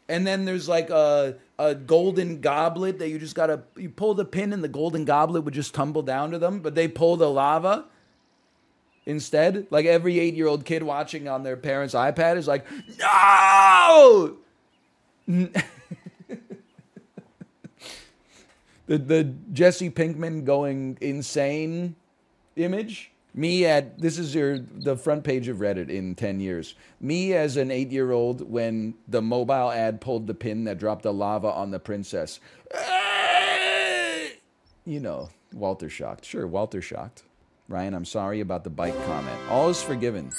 and then there's like a a golden goblet that you just gotta you pull the pin and the golden goblet would just tumble down to them, but they pull the lava instead. Like every eight year old kid watching on their parents' iPad is like, no! the the Jesse Pinkman going insane image. Me at this is your the front page of Reddit in 10 years. Me as an 8-year-old when the mobile ad pulled the pin that dropped the lava on the princess. You know, Walter shocked. Sure, Walter shocked. Ryan, I'm sorry about the bike comment. All is forgiven.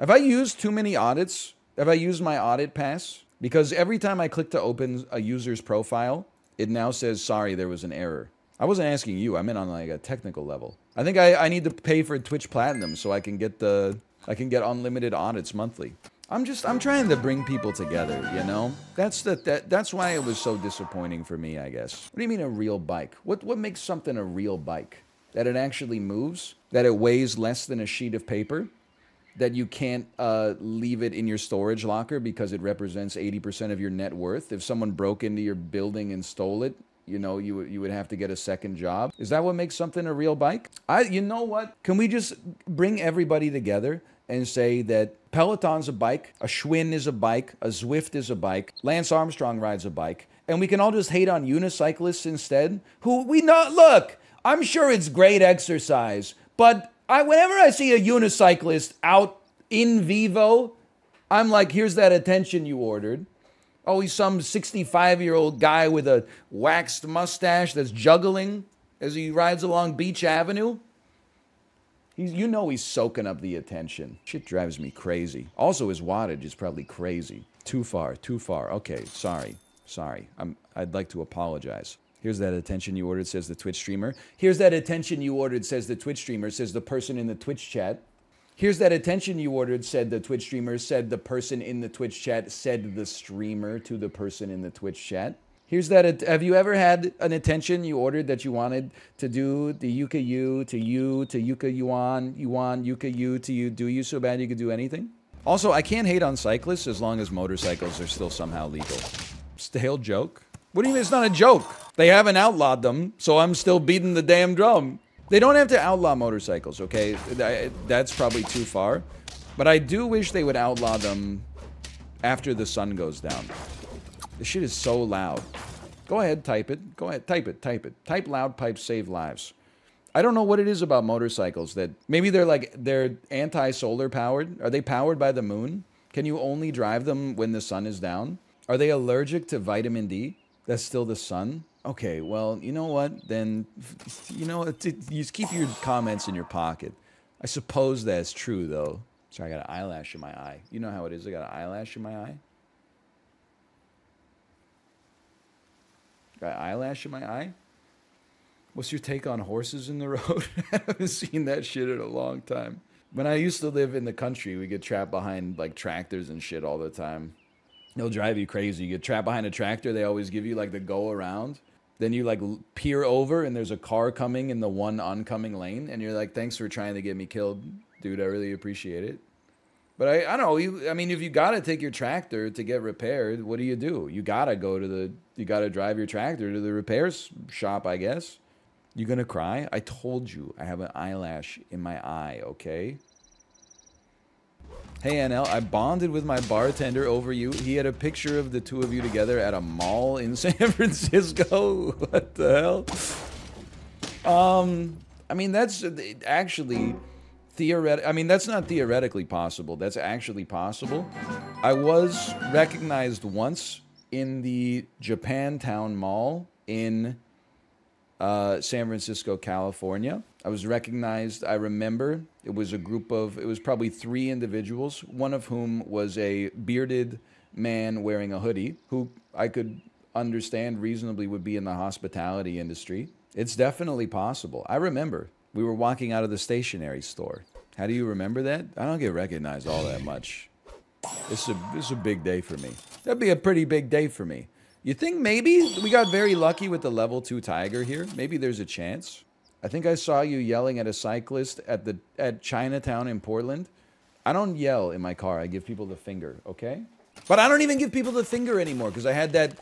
Have I used too many audits? Have I used my audit pass? Because every time I click to open a user's profile, it now says, sorry, there was an error. I wasn't asking you. I meant on like a technical level. I think I, I need to pay for Twitch Platinum so I can get the I can get unlimited audits monthly. I'm just I'm trying to bring people together, you know? That's the that that's why it was so disappointing for me, I guess. What do you mean a real bike? What what makes something a real bike? That it actually moves? That it weighs less than a sheet of paper? That you can't uh, leave it in your storage locker because it represents 80% of your net worth? If someone broke into your building and stole it, you know, you would you would have to get a second job. Is that what makes something a real bike? I you know what? Can we just bring everybody together and say that Peloton's a bike, a Schwinn is a bike, a Zwift is a bike, Lance Armstrong rides a bike, and we can all just hate on unicyclists instead? Who we not look, I'm sure it's great exercise, but I whenever I see a unicyclist out in vivo, I'm like, here's that attention you ordered. Oh, he's some 65 year old guy with a waxed mustache that's juggling as he rides along Beach Avenue. He's, you know he's soaking up the attention. Shit drives me crazy. Also, his wattage is probably crazy. Too far, too far. Okay, sorry, sorry. I'm, I'd like to apologize. Here's that attention you ordered, says the Twitch streamer. Here's that attention you ordered, says the Twitch streamer, says the person in the Twitch chat. Here's that attention you ordered, said the Twitch streamer, said the person in the Twitch chat, said the streamer to the person in the Twitch chat. Here's that. Have you ever had an attention you ordered that you wanted to do the Yuka you to you to Yuka Yuan, Yuan, Yuka you to you, do you so bad you could do anything? Also, I can't hate on cyclists as long as motorcycles are still somehow legal. Stale joke? What do you mean it's not a joke? They haven't outlawed them, so I'm still beating the damn drum. They don't have to outlaw motorcycles, okay? That's probably too far. But I do wish they would outlaw them after the sun goes down. This shit is so loud. Go ahead, type it. Go ahead, type it, type it. Type loud pipes save lives. I don't know what it is about motorcycles that maybe they're like they're anti-solar powered. Are they powered by the moon? Can you only drive them when the sun is down? Are they allergic to vitamin D? That's still the sun. Okay, well, you know what? Then, you know, it, you keep your comments in your pocket. I suppose that's true, though. Sorry, I got an eyelash in my eye. You know how it is. I got an eyelash in my eye. Got eyelash in my eye? What's your take on horses in the road? I haven't seen that shit in a long time. When I used to live in the country, we get trapped behind like tractors and shit all the time. They'll drive you crazy. You get trapped behind a tractor, they always give you like the go around. Then you like peer over and there's a car coming in the one oncoming lane, and you're like, thanks for trying to get me killed, dude. I really appreciate it. But I, I don't know. You, I mean, if you gotta take your tractor to get repaired, what do you do? You gotta go to the, you gotta drive your tractor to the repairs shop, I guess. You gonna cry? I told you I have an eyelash in my eye. Okay. Hey NL, I bonded with my bartender over you. He had a picture of the two of you together at a mall in San Francisco. what the hell? Um, I mean that's actually theoretic. I mean, that's not theoretically possible. That's actually possible. I was recognized once in the Japantown Mall in uh, San Francisco, California. I was recognized. I remember it was a group of. It was probably three individuals. One of whom was a bearded man wearing a hoodie, who I could understand reasonably would be in the hospitality industry. It's definitely possible. I remember we were walking out of the stationery store. How do you remember that? I don't get recognized all that much. This is a, a big day for me. That'd be a pretty big day for me. You think maybe we got very lucky with the level 2 Tiger here? Maybe there's a chance. I think I saw you yelling at a cyclist at the at Chinatown in Portland. I don't yell in my car. I give people the finger, okay? But I don't even give people the finger anymore because I had that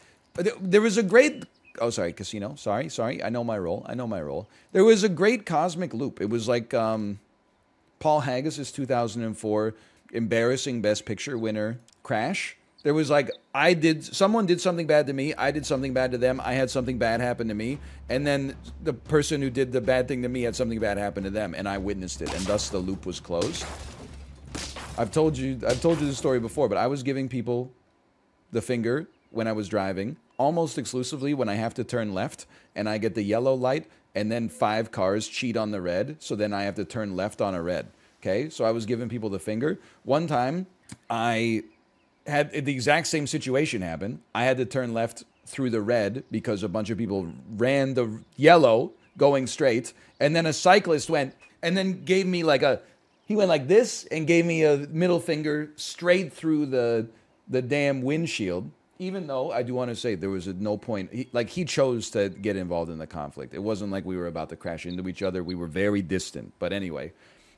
there was a great oh sorry casino sorry sorry i know my role i know my role there was a great cosmic loop it was like um, paul haggis' 2004 embarrassing best picture winner crash There was like I did someone did something bad to me, I did something bad to them, I had something bad happen to me, and then the person who did the bad thing to me had something bad happen to them and I witnessed it and thus the loop was closed. I've told you I've told you the story before, but I was giving people the finger when I was driving, almost exclusively when I have to turn left and I get the yellow light and then five cars cheat on the red, so then I have to turn left on a red. Okay? So I was giving people the finger. One time I had the exact same situation happen. I had to turn left through the red because a bunch of people ran the yellow going straight, and then a cyclist went and then gave me like a he went like this and gave me a middle finger straight through the the damn windshield. Even though I do want to say there was no point, he, like he chose to get involved in the conflict. It wasn't like we were about to crash into each other. We were very distant. But anyway,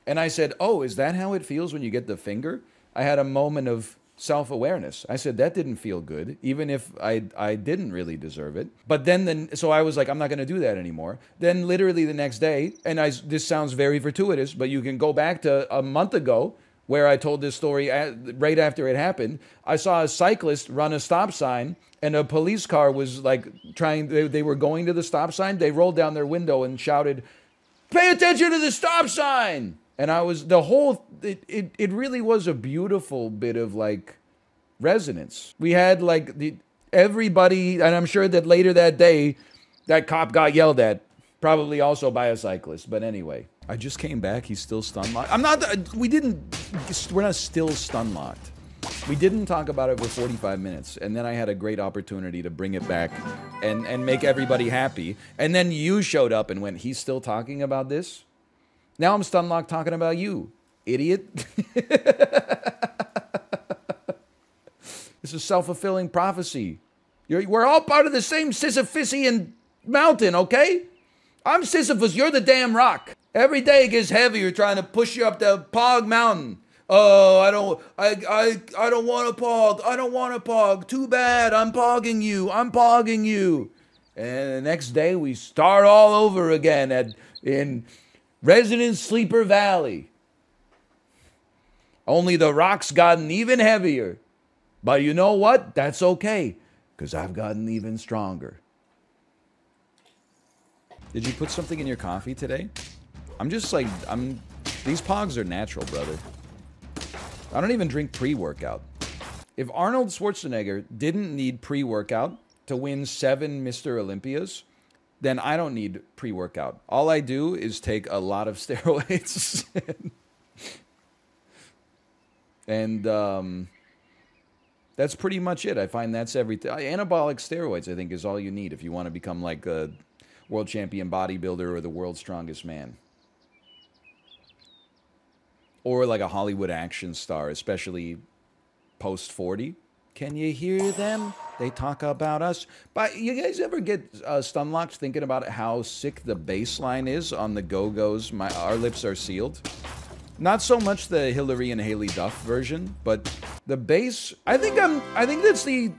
and I said, "Oh, is that how it feels when you get the finger?" I had a moment of self awareness. I said that didn't feel good, even if I I didn't really deserve it. But then then so I was like, I'm not going to do that anymore. Then literally the next day, and I this sounds very fortuitous, but you can go back to a month ago where I told this story right after it happened. I saw a cyclist run a stop sign. And a police car was like trying, they, they were going to the stop sign. They rolled down their window and shouted, Pay attention to the stop sign! And I was the whole it, it it really was a beautiful bit of like resonance. We had like the everybody, and I'm sure that later that day, that cop got yelled at, probably also by a cyclist. But anyway, I just came back. He's still stun locked. I'm not. We didn't. We're not still stun locked. We didn't talk about it for 45 minutes, and then I had a great opportunity to bring it back and and make everybody happy. And then you showed up and went, "He's still talking about this." Now I'm stun locked talking about you, idiot. this is self fulfilling prophecy. You're, we're all part of the same Sisyphusian mountain, okay? I'm Sisyphus, you're the damn rock. Every day it gets heavier trying to push you up the Pog Mountain. Oh, I don't, I, I, I don't want to pog. I don't want to pog. Too bad. I'm pogging you. I'm pogging you. And the next day we start all over again at in Resident Sleeper Valley. Only the rock's gotten even heavier. But you know what? That's okay, because I've gotten even stronger. Did you put something in your coffee today? I'm just like, I'm. These pogs are natural, brother. I don't even drink pre workout. If Arnold Schwarzenegger didn't need pre workout to win seven Mr. Olympias, then I don't need pre workout. All I do is take a lot of steroids. and um, that's pretty much it. I find that's everything. Anabolic steroids, I think, is all you need if you want to become like a world champion bodybuilder or the world's strongest man. Or like a Hollywood action star, especially post 40. Can you hear them? They talk about us. But you guys ever get uh, stunlocked thinking about how sick the bass line is on the Go Go's My Our Lips Are Sealed? Not so much the Hillary and Haylie Duff version, but the bass. I think I'm. I think that's the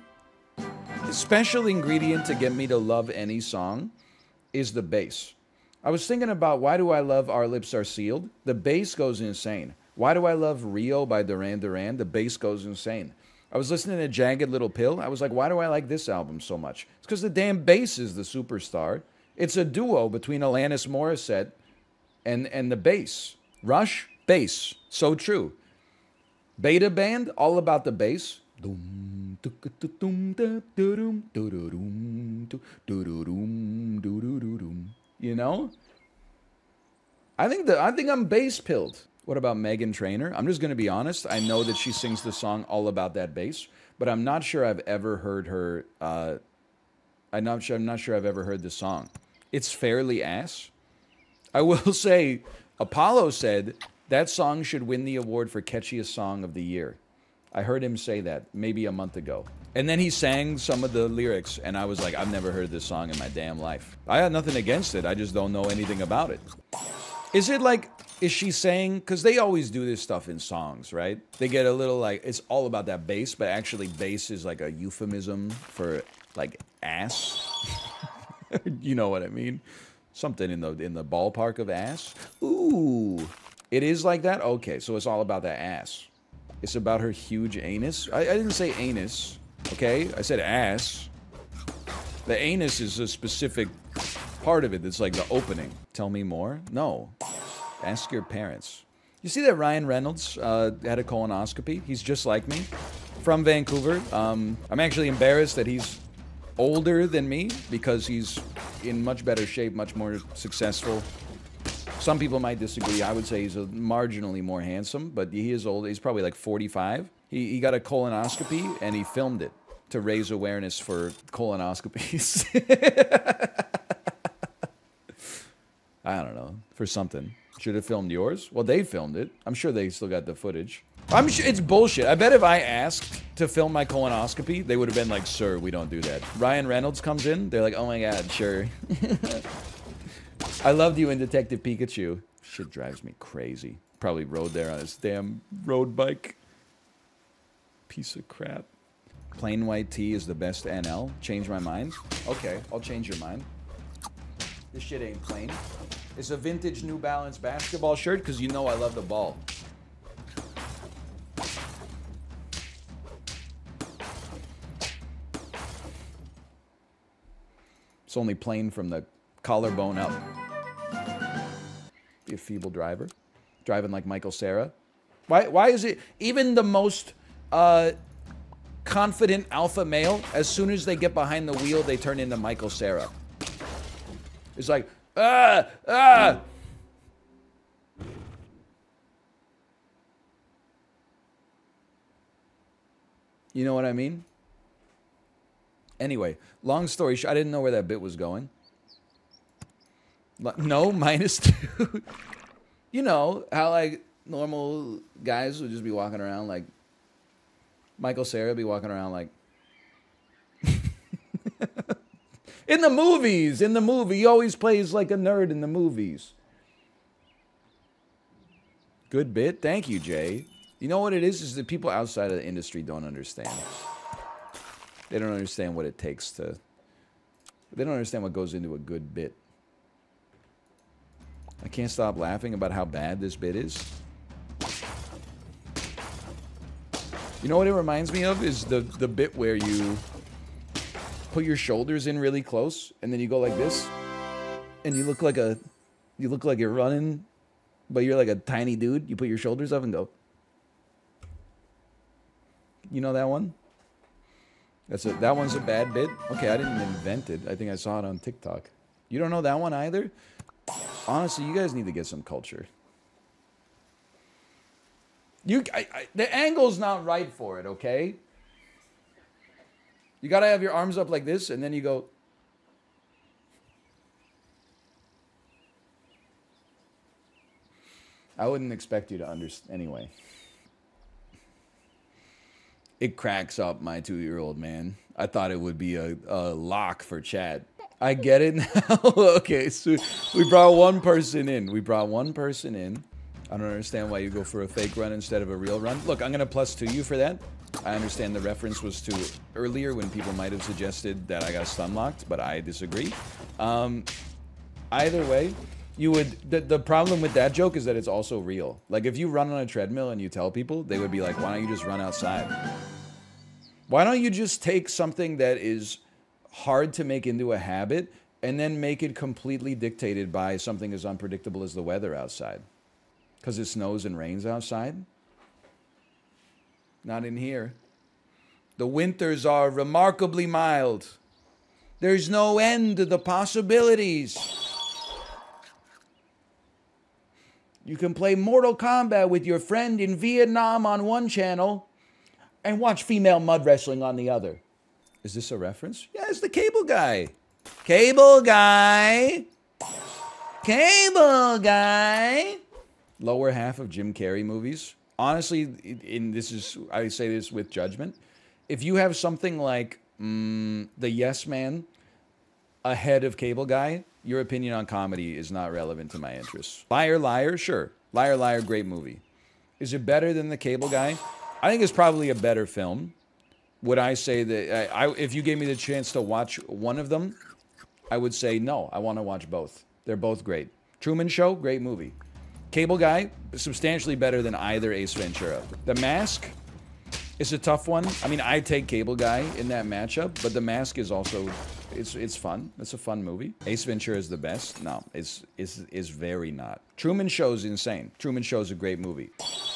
special ingredient to get me to love any song is the bass. I was thinking about why do I love Our Lips Are Sealed? The bass goes insane. Why do I love Rio by Duran Duran? The bass goes insane. I was listening to Jagged Little Pill. I was like, why do I like this album so much? It's because the damn bass is the superstar. It's a duo between Alanis Morissette and, and the bass. Rush, bass. So true. Beta Band, all about the bass. You know? I think the I think I'm bass pilled. What about Meghan Trainor? I'm just going to be honest. I know that she sings the song all about that bass, but I'm not sure I've ever heard her. Uh, I'm not sure. I'm not sure I've ever heard the song. It's fairly ass. I will say, Apollo said that song should win the award for catchiest song of the year. I heard him say that maybe a month ago. And then he sang some of the lyrics, and I was like, I've never heard this song in my damn life. I had nothing against it. I just don't know anything about it. Is it like is she saying because they always do this stuff in songs right they get a little like it's all about that bass but actually bass is like a euphemism for like ass you know what i mean something in the in the ballpark of ass ooh it is like that okay so it's all about that ass It's about her huge anus. I, I didn't say anus, okay? I said ass. The anus is a specific part of it that's like the opening. Tell me more? No. Ask your parents. You see that Ryan Reynolds uh, had a colonoscopy? He's just like me. From Vancouver. Um, I'm actually embarrassed that he's older than me because he's in much better shape, much more successful. Some people might disagree. I would say he's marginally more handsome, but he is old. He's probably like 45. He, he got a colonoscopy and he filmed it to raise awareness for colonoscopies. I don't know, for something. Should have filmed yours? Well, they filmed it. I'm sure they still got the footage. I'm sure it's bullshit. I bet if I asked to film my colonoscopy, they would have been like, "Sir, we don't do that." Ryan Reynolds comes in. They're like, "Oh my god, sure." I loved you in Detective Pikachu. Shit drives me crazy. Probably rode there on his damn road bike. Piece of crap. Plain white tee is the best NL. Change my mind. Okay, I'll change your mind. This shit ain't plain. It's a vintage New Balance basketball shirt because you know I love the ball. It's only plain from the collarbone up. Be a feeble driver. Driving like Michael Cera. Why, why is it even the most uh, confident alpha male, as soon as they get behind the wheel, they turn into Michael Cera? It's like, ah, ah. You know what I mean? Anyway, long story short, I didn't know where that bit was going. No, minus two. you know how like normal guys would just be walking around like Michael Cera be walking around like in the movies. In the movie, he always plays like a nerd in the movies. Good bit. Thank you, Jay. You know what it is? Is that people outside of the industry don't understand. They don't understand what it takes to. They don't understand what goes into a good bit. I can't stop laughing about how bad this bit is. You know what it reminds me of is the the bit where you put your shoulders in really close and then you go like this and you look like a you look like you're running but you're like a tiny dude. You put your shoulders up and go. You know that one? That's a, that one's a bad bit. Okay, I didn't invent it. I think I saw it on TikTok. You don't know that one either? Honestly, you guys need to get some culture. You, I, I, the angle's not right for it. Okay. You gotta have your arms up like this, and then you go. I wouldn't expect you to understand anyway. It cracks up my two-year-old man. I thought it would be a, a lock for Chad. I get it now. okay, so we brought one person in. We brought one person in. I don't understand why you go for a fake run instead of a real run. Look, I'm gonna plus to you for that. I understand the reference was to earlier when people might have suggested that I got stun locked, but I disagree. Um, either way, you would the, the problem with that joke is that it's also real. Like if you run on a treadmill and you tell people, they would be like, why don't you just run outside? Why don't you just take something that is hard to make into a habit and then make it completely dictated by something as unpredictable as the weather outside? Because it snows and rains outside? Not in here. The winters are remarkably mild. There's no end to the possibilities. You can play Mortal Kombat with your friend in Vietnam on one channel and watch female mud wrestling on the other. Is this a reference? Yeah, it's the cable guy. Cable guy. Cable guy. Lower half of Jim Carrey movies. Honestly, in this is I say this with judgment. If you have something like mm, the Yes Man ahead of Cable Guy, your opinion on comedy is not relevant to my interests. Liar, liar, sure. Liar, liar, great movie. Is it better than the Cable Guy? I think it's probably a better film. Would I say that I, I, if you gave me the chance to watch one of them, I would say no. I want to watch both. They're both great. Truman Show, great movie. Cable Guy, substantially better than either Ace Ventura. The Mask is a tough one. I mean, I take Cable Guy in that matchup, but The Mask is also it's it's fun. It's a fun movie. Ace Ventura is the best. No, it's is is very not. Truman Show is insane. Truman Show is a great movie.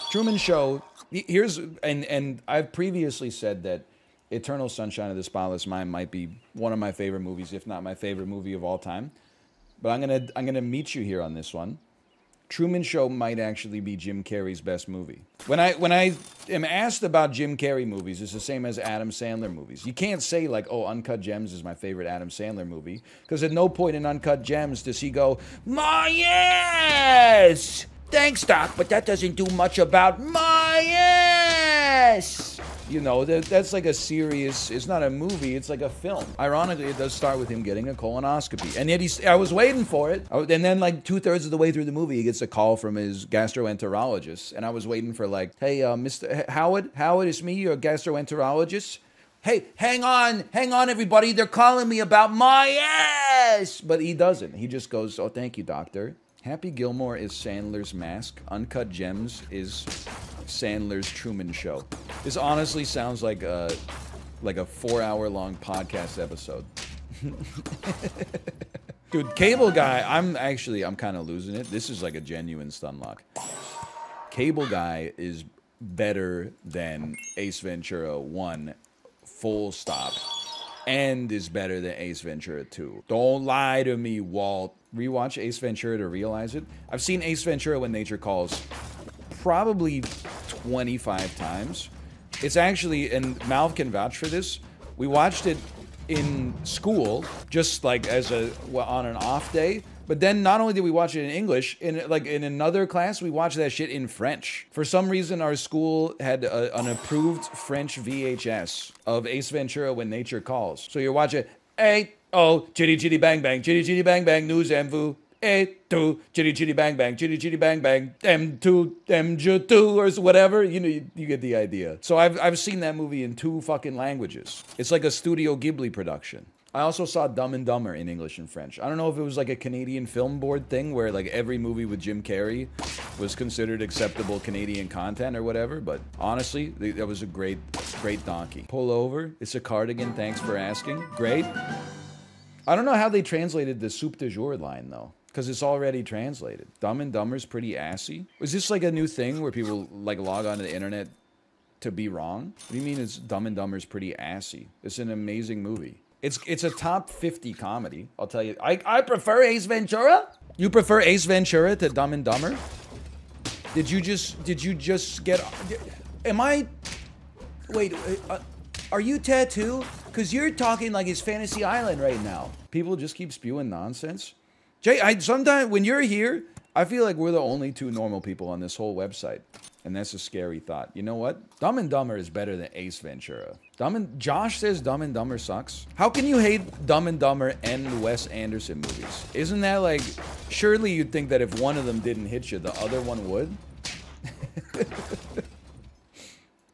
Truman Show. Here's and and I've previously said that Eternal Sunshine of the Spotless Mind might be one of my favorite movies, if not my favorite movie of all time. But I'm gonna I'm gonna meet you here on this one. Truman Show might actually be Jim Carrey's best movie. When I when I am asked about Jim Carrey movies, it's the same as Adam Sandler movies. You can't say like, "Oh, Uncut Gems is my favorite Adam Sandler movie," because at no point in Uncut Gems does he go, "My yes, thanks, Doc, but that doesn't do much about my yes." You know, that, that's like a serious, it's not a movie, it's like a film. Ironically, it does start with him getting a colonoscopy. And yet he's, I was waiting for it. And then like two thirds of the way through the movie, he gets a call from his gastroenterologist. And I was waiting for like, hey, uh, Mr. Howard, Howard, it's me, your gastroenterologist. Hey, hang on, hang on, everybody. They're calling me about my ass. But he doesn't. He just goes, oh, thank you, doctor. Happy Gilmore is Sandler's mask. Uncut Gems is Sandler's Truman Show. This honestly sounds like a like a four hour long podcast episode. Dude, Cable Guy, I'm actually I'm kind of losing it. This is like a genuine stun lock. Cable Guy is better than Ace Ventura 1 full stop and is better than Ace Ventura 2. Don't lie to me, Walt. Rewatch Ace Ventura to realize it. I've seen Ace Ventura when nature calls probably 25 times. It's actually, and Malv can vouch for this. We watched it in school, just like as a on an off day. But then not only did we watch it in English, in like in another class, we watched that shit in French. For some reason, our school had a, an approved French VHS of Ace Ventura When Nature Calls. So you're watching, hey, oh, chitty chitty bang bang, chitty chitty bang bang, news and a two chitty chitty bang bang chitty chitty bang bang m two m two or whatever. You know you, you, get the idea. So I've, I've seen that movie in two fucking languages. It's like a studio ghibli production. I also saw dumb and dumber in english and french. I don't know if it was like a canadian film board thing where like every movie with jim carrey was considered acceptable canadian content or whatever but honestly that was a great great donkey. Pull over. It's a cardigan. Thanks for asking. Great. I don't know how they translated the soup de jour line though because it's already translated. Dumb and Dumber's pretty assy. Is this like a new thing where people like log onto the internet to be wrong? What do you mean it's Dumb and Dumber's pretty assy? It's an amazing movie. It's it's a top 50 comedy. I'll tell you. I, I prefer Ace Ventura. You prefer Ace Ventura to Dumb and Dumber? Did you just did you just get Am I Wait, uh, are you tattoo? Cuz you're talking like it's Fantasy Island right now. People just keep spewing nonsense. Jay, I sometimes when you're here, I feel like we're the only two normal people on this whole website. And that's a scary thought. You know what? Dumb and Dumber is better than Ace Ventura. Dumb and Josh says Dumb and Dumber sucks. How can you hate Dumb and Dumber and Wes Anderson movies? Isn't that like surely you'd think that if one of them didn't hit you, the other one would?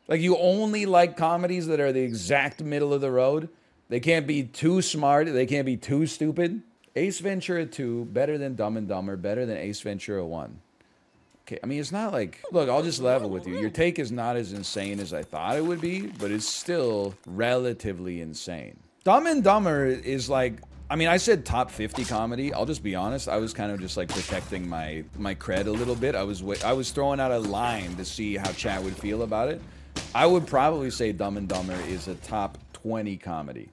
like you only like comedies that are the exact middle of the road? They can't be too smart, they can't be too stupid. Ace Ventura 2 better than Dumb and Dumber, better than Ace Ventura 1. Okay, I mean, it's not like, look, I'll just level with you. Your take is not as insane as I thought it would be, but it's still relatively insane. Dumb and Dumber is like, I mean, I said top 50 comedy. I'll just be honest. I was kind of just like protecting my my cred a little bit. I was I was throwing out a line to see how chat would feel about it. I would probably say Dumb and Dumber is a top 20 comedy.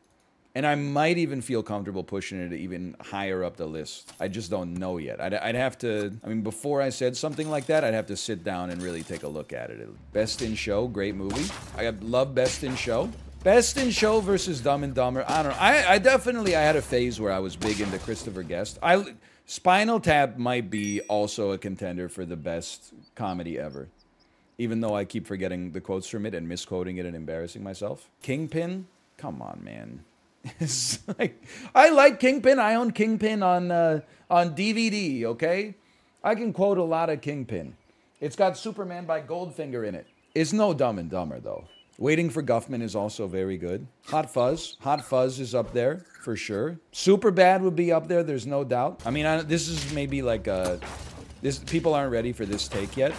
And I might even feel comfortable pushing it even higher up the list. I just don't know yet. I'd, I'd, have to, I mean, before I said something like that, I'd have to sit down and really take a look at it. Best in Show, great movie. I love Best in Show. Best in Show versus Dumb and Dumber. I don't know. I, I definitely, I had a phase where I was big into Christopher Guest. I, Spinal Tap might be also a contender for the best comedy ever. Even though I keep forgetting the quotes from it and misquoting it and embarrassing myself. Kingpin? Come on, man. It's like I like Kingpin. I own Kingpin on uh, on DVD. Okay, I can quote a lot of Kingpin. It's got Superman by Goldfinger in it. It's no Dumb and Dumber though. Waiting for Guffman is also very good. Hot Fuzz, Hot Fuzz is up there for sure. Super Bad would be up there. There's no doubt. I mean, I, this is maybe like a This people aren't ready for this take yet.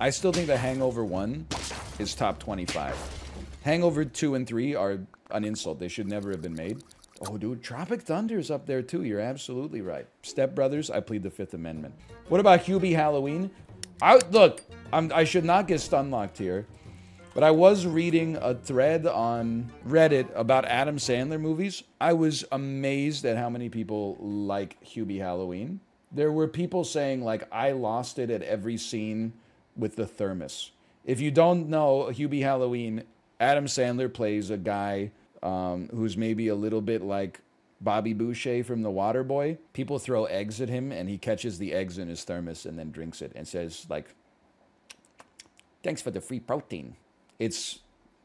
I still think the Hangover 1 is top 25. Hangover 2 and 3 are an insult. They should never have been made. Oh, dude, Tropic Thunder's up there too. You're absolutely right. Step Brothers, I plead the Fifth Amendment. What about Hubie Halloween? I look, I'm, I should not get stunlocked here, but I was reading a thread on Reddit about Adam Sandler movies. I was amazed at how many people like Hubie Halloween. There were people saying like I lost it at every scene with the thermos. If you don't know Hubie Halloween, Adam Sandler plays a guy um, who's maybe a little bit like Bobby Boucher from The Water Boy. People throw eggs at him, and he catches the eggs in his thermos and then drinks it and says like, "Thanks for the free protein." It's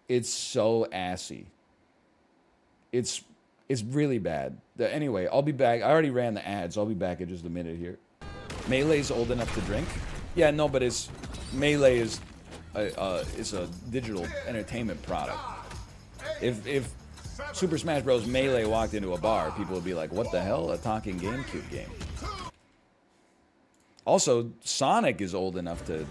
it's so assy. It's it's really bad. The, anyway, I'll be back. I already ran the ads. I'll be back in just a minute here. Melee's old enough to drink. Yeah, no, but it's Melee is a, uh, is a digital entertainment product. If if Super Smash Bros. Melee walked into a bar, people would be like, what the hell? A talking GameCube game. Also, Sonic is old enough to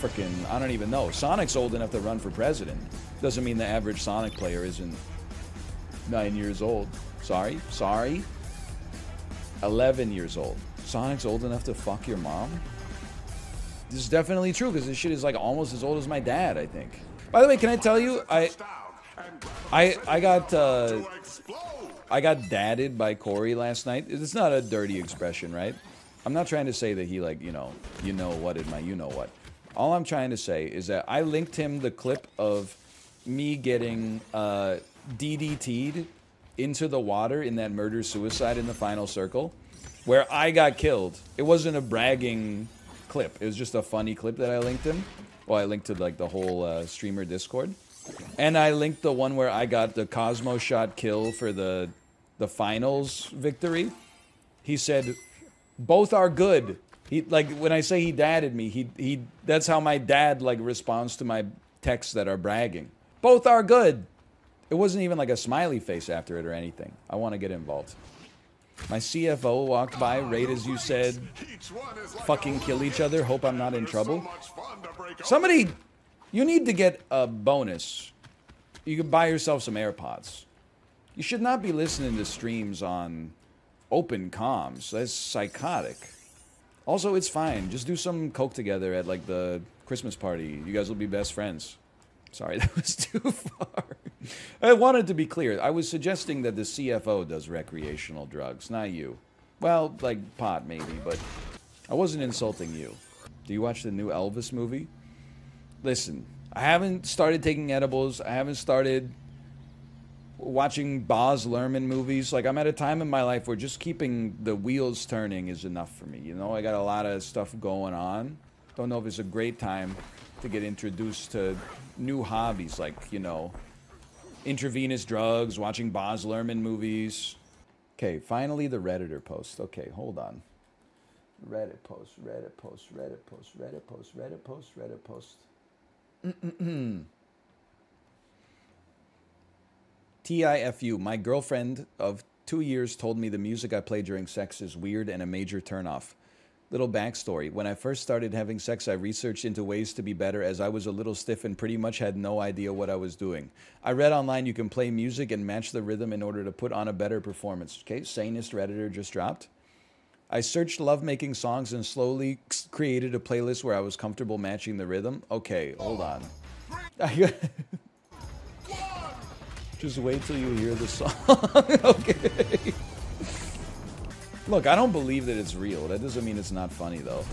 freaking, I don't even know. Sonic's old enough to run for president. Doesn't mean the average Sonic player isn't nine years old. Sorry? Sorry? 11 years old. Sonic's old enough to fuck your mom? This is definitely true because this shit is like almost as old as my dad, I think. By the way, can I tell you, I I I got uh, I got dadded by Corey last night. It's not a dirty expression, right? I'm not trying to say that he like you know you know what in my you know what. All I'm trying to say is that I linked him the clip of me getting uh, DDT'd into the water in that murder suicide in the final circle, where I got killed. It wasn't a bragging clip. It was just a funny clip that I linked him. Well, I linked to like the whole uh, streamer Discord. And I linked the one where I got the Cosmo shot kill for the the finals victory. He said, "Both are good." He like when I say he dadded me, he he that's how my dad like responds to my texts that are bragging. Both are good. It wasn't even like a smiley face after it or anything. I want to get involved. My CFO walked by right as you said, fucking kill each other, hope I'm not in trouble. Somebody you need to get a bonus. You can buy yourself some AirPods. You should not be listening to streams on open comms. That's psychotic. Also, it's fine. Just do some coke together at like the Christmas party. You guys will be best friends. Sorry, that was too far. I wanted to be clear. I was suggesting that the CFO does recreational drugs, not you. Well, like pot maybe, but I wasn't insulting you. Do you watch the new Elvis movie? Listen, I haven't started taking edibles. I haven't started watching Baz Luhrmann movies. Like I'm at a time in my life where just keeping the wheels turning is enough for me. You know, I got a lot of stuff going on. Don't know if it's a great time to get introduced to new hobbies like, you know, intravenous drugs, watching Baz Luhrmann movies. Okay, finally the Redditor post. Okay, hold on. Reddit post, Reddit post, Reddit post, Reddit post, Reddit post, Reddit post. TIFU. My girlfriend of two years told me the music I play during sex is weird and a major turnoff. Little backstory. When I first started having sex, I researched into ways to be better as I was a little stiff and pretty much had no idea what I was doing. I read online you can play music and match the rhythm in order to put on a better performance. Okay, sanest Redditor just dropped. I searched lovemaking songs and slowly created a playlist where I was comfortable matching the rhythm. Okay, hold on. Just wait till you hear the song. okay. Look, I don't believe that it's real. That doesn't mean it's not funny, though.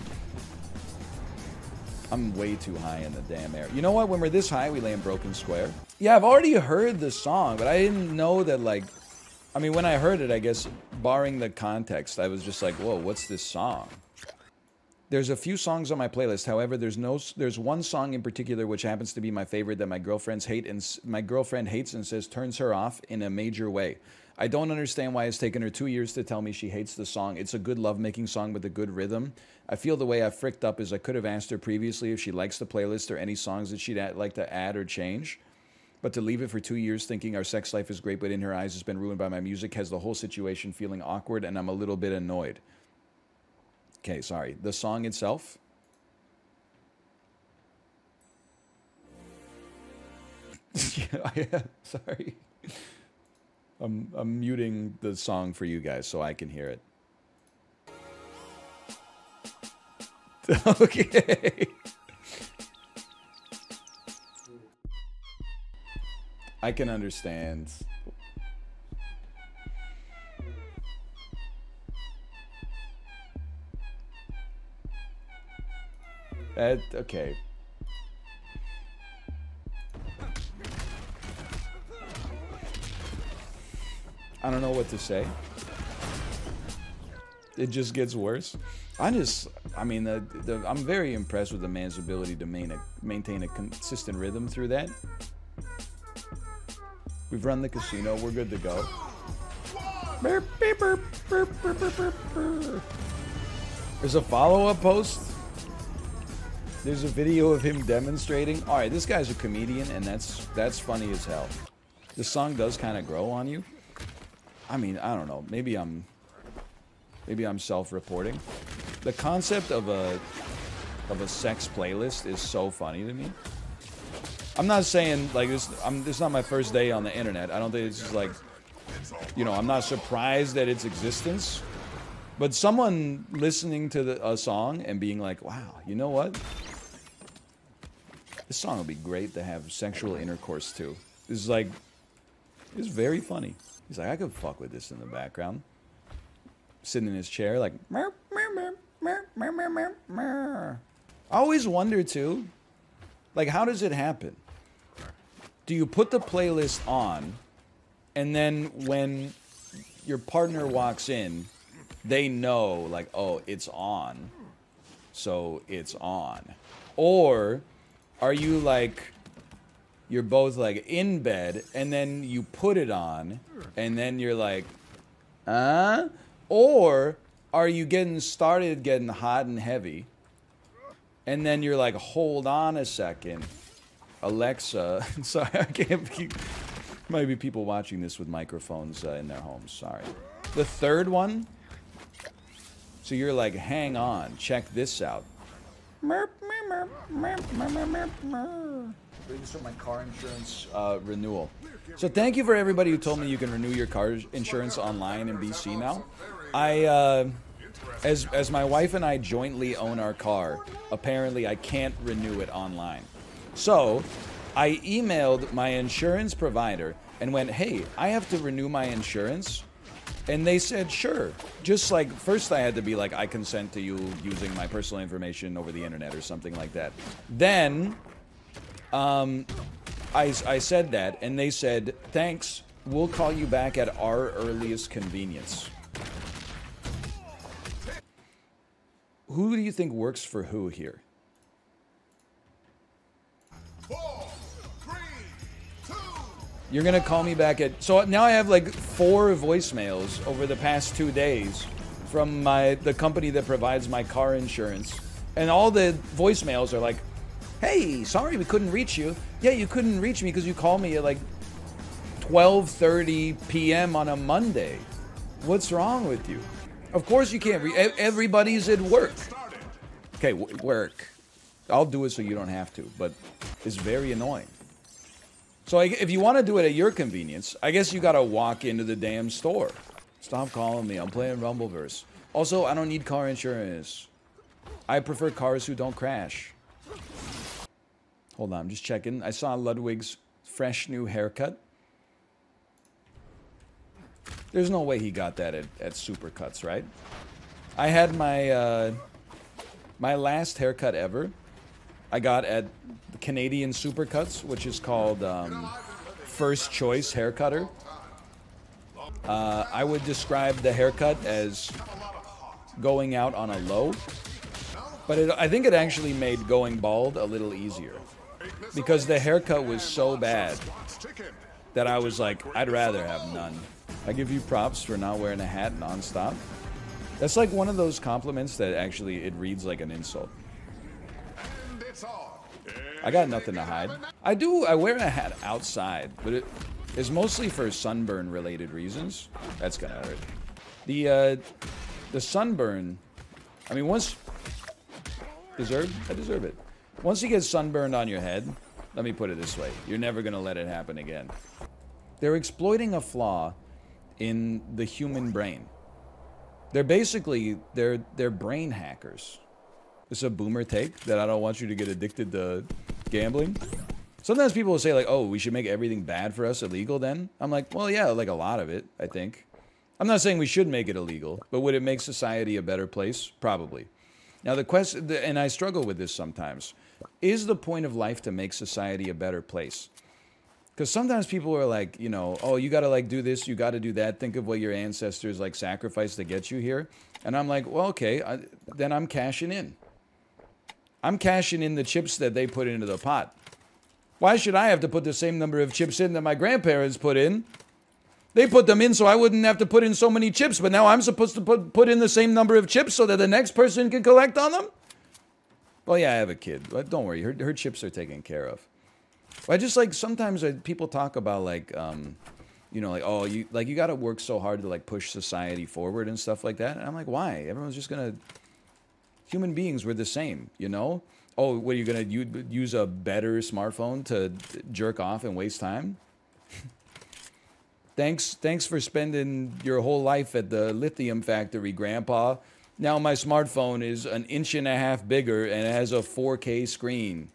I'm way too high in the damn air. You know what? When we're this high, we lay in Broken Square. Yeah, I've already heard the song, but I didn't know that, like, I mean, when I heard it, I guess, barring the context, I was just like, whoa, what's this song? There's a few songs on my playlist. However, there's no there's one song in particular which happens to be my favorite that my girlfriends hate and my girlfriend hates and says turns her off in a major way. I don't understand why it's taken her 2 years to tell me she hates the song. It's a good lovemaking song with a good rhythm. I feel the way I fricked up is I could have asked her previously if she likes the playlist or any songs that she'd like to add or change. But to leave it for two years thinking our sex life is great, but in her eyes has been ruined by my music has the whole situation feeling awkward and I'm a little bit annoyed. Okay, sorry. The song itself. yeah, sorry. I'm I'm muting the song for you guys so I can hear it. okay. I can understand. That okay. I don't know what to say. It just gets worse. I just, I mean, the, the, I'm very impressed with the man's ability to main a, maintain a consistent rhythm through that. We've run the casino. We're good to go. There's a follow-up post. There's a video of him demonstrating. All right, this guy's a comedian, and that's that's funny as hell. The song does kind of grow on you. I mean, I don't know. Maybe I'm maybe I'm self-reporting. The concept of a of a sex playlist is so funny to me. I'm not saying like this. I'm. This is not my first day on the internet. I don't think it's just like, you know, I'm not surprised at its existence. But someone listening to the, a song and being like, "Wow, you know what? This song would be great to have sexual intercourse to." This is like, it's very funny. He's like, I could fuck with this in the background. Sitting in his chair, like, mer, mer, mer, I always wonder too, like, how does it happen? Do you put the playlist on, and then when your partner walks in, they know, like, oh, it's on, so it's on? Or are you like, you're both like in bed and then you put it on and then you're like, huh? Or are you getting started getting hot and heavy and then you're like, hold on a second. Alexa, sorry, I can't be, might be people watching this with microphones uh, in their homes, sorry. The third one, so you're like, hang on, check this out. Merp, merp, merp, merp, merp. This for my car insurance uh, renewal. So thank you for everybody who told me you can renew your car insurance online in BC now. I, uh, as as my wife and I jointly own our car, apparently I can't renew it online. So I emailed my insurance provider and went, "Hey, I have to renew my insurance." And they said, sure. Just like, first I had to be like, I consent to you using my personal information over the internet or something like that. Then um, I, I said that, and they said, thanks, we'll call you back at our earliest convenience. Who do you think works for who here? Four, three, two. You're gonna call me back at... So now I have like four voicemails over the past two days from my the company that provides my car insurance. And all the voicemails are like, Hey, sorry we couldn't reach you. Yeah, you couldn't reach me because you called me at like 12:30 p.m. on a Monday. What's wrong with you? Of course you can't. Re- everybody's at work. Okay, work. I'll do it so you don't have to, but it's very annoying. So if you want to do it at your convenience, I guess you gotta walk into the damn store. Stop calling me. I'm playing Rumbleverse. Also, I don't need car insurance. I prefer cars who don't crash. Hold on, I'm just checking. I saw Ludwig's fresh new haircut. There's no way he got that at, at Supercuts, right? I had my uh, my last haircut ever. I got at Canadian Supercuts, which is called um, First Choice Haircutter. Uh, I would describe the haircut as going out on a low, but it, I think it actually made going bald a little easier because the haircut was so bad that I was like, I'd rather have none. I give you props for not wearing a hat nonstop. That's like one of those compliments that actually it reads like an insult. I got nothing to hide. I do, I wear a hat outside, but it is mostly for sunburn related reasons. That's gonna hurt. The, uh, the sunburn I mean, once deserve, I deserve it. Once you get sunburned on your head, let me put it this way: you're never gonna let it happen again. They're exploiting a flaw in the human brain. They're basically they're they're brain hackers. It's a boomer take that I don't want you to get addicted to gambling. Sometimes people will say like, "Oh, we should make everything bad for us illegal." Then I'm like, "Well, yeah, like a lot of it, I think." I'm not saying we should make it illegal, but would it make society a better place? Probably. Now the question, and I struggle with this sometimes, is the point of life to make society a better place? Because sometimes people are like, you know, oh, you got to like do this, you got to do that. Think of what your ancestors like sacrificed to get you here. And I'm like, well, okay, I, then I'm cashing in. I'm cashing in the chips that they put into the pot. Why should I have to put the same number of chips in that my grandparents put in? They put them in so I wouldn't have to put in so many chips, but now I'm supposed to put, put in the same number of chips so that the next person can collect on them? Well, yeah, I have a kid. But don't worry, her, her chips are taken care of. I just like sometimes I, people talk about like, um, you know, like oh, you like you got to work so hard to like push society forward and stuff like that. And I'm like, why? Everyone's just gonna. Human beings were the same, you know. Oh, what are you gonna use a better smartphone to jerk off and waste time? thanks, thanks for spending your whole life at the lithium factory, Grandpa. Now my smartphone is an inch and a half bigger and it has a 4K screen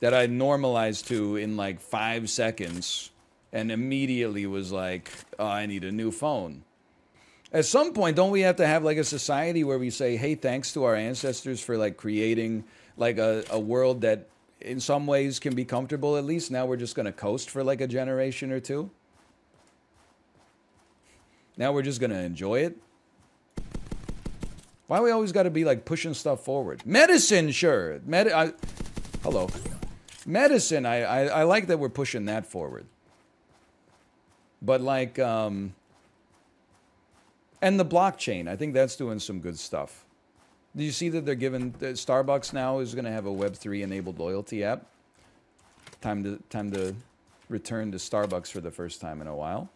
that I normalized to in like five seconds and immediately was like, oh, I need a new phone. At some point, don't we have to have like a society where we say, hey, thanks to our ancestors for like creating like a, a world that in some ways can be comfortable at least. Now we're just going to coast for like a generation or two. Now we're just going to enjoy it. Why we always got to be like pushing stuff forward? Medicine, sure. Med- I, hello. Medicine, I, I, I like that we're pushing that forward. But like, um, and the blockchain, I think that's doing some good stuff. Do you see that they're giving Starbucks now is going to have a Web3 enabled loyalty app? Time to time to return to Starbucks for the first time in a while.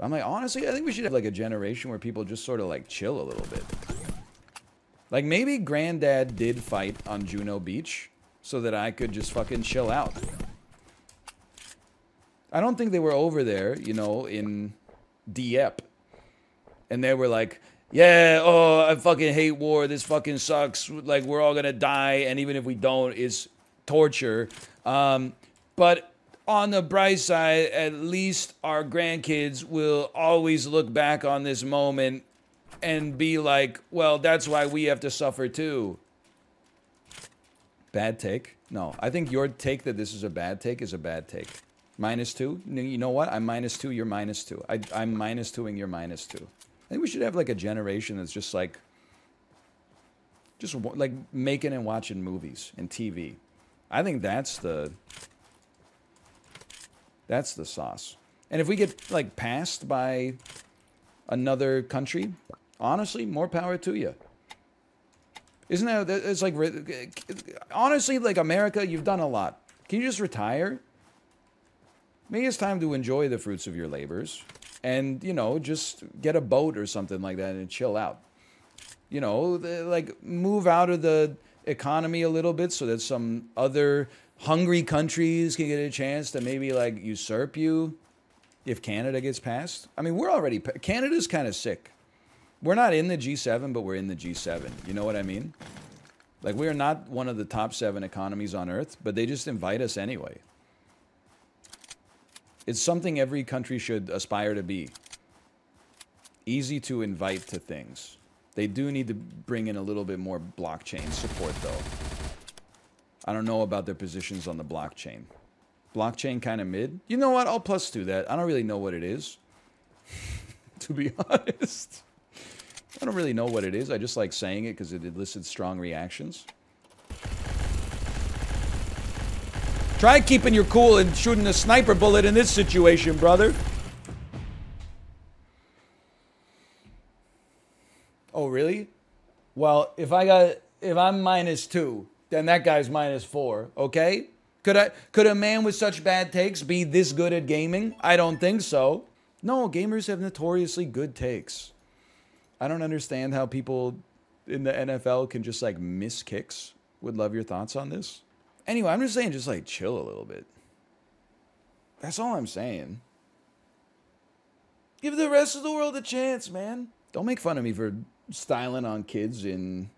I'm like, honestly, I think we should have like a generation where people just sort of like chill a little bit. Like maybe granddad did fight on Juno Beach, so that I could just fucking chill out. I don't think they were over there, you know, in Dieppe. And they were like, yeah, oh, I fucking hate war. This fucking sucks. Like, we're all gonna die. And even if we don't, it's torture. Um, but on the bright side, at least our grandkids will always look back on this moment and be like, well, that's why we have to suffer too. Bad take? No. I think your take that this is a bad take is a bad take. Minus two? You know what? I'm minus two, you're minus two. I, I'm minus twoing, you're minus two. I think we should have like a generation that's just like, just like making and watching movies and TV. I think that's the, that's the sauce. And if we get like passed by another country, honestly, more power to you. Isn't that, it's like, honestly, like America, you've done a lot. Can you just retire? Maybe it's time to enjoy the fruits of your labors and, you know, just get a boat or something like that and chill out. You know, like move out of the economy a little bit so that some other hungry countries can get a chance to maybe like usurp you if Canada gets passed. I mean, we're already, Canada's kind of sick. We're not in the G7, but we're in the G7. You know what I mean? Like, we are not one of the top seven economies on earth, but they just invite us anyway. It's something every country should aspire to be. Easy to invite to things. They do need to bring in a little bit more blockchain support, though. I don't know about their positions on the blockchain. Blockchain kind of mid. You know what? I'll plus two that. I don't really know what it is, to be honest. I don't really know what it is. I just like saying it because it elicits strong reactions. Try keeping your cool and shooting a sniper bullet in this situation, brother. Oh, really? Well, if I got if I'm minus 2, then that guy's minus 4, okay? Could I could a man with such bad takes be this good at gaming? I don't think so. No, gamers have notoriously good takes. I don't understand how people in the NFL can just like miss kicks. Would love your thoughts on this. Anyway, I'm just saying, just like chill a little bit. That's all I'm saying. Give the rest of the world a chance, man. Don't make fun of me for styling on kids in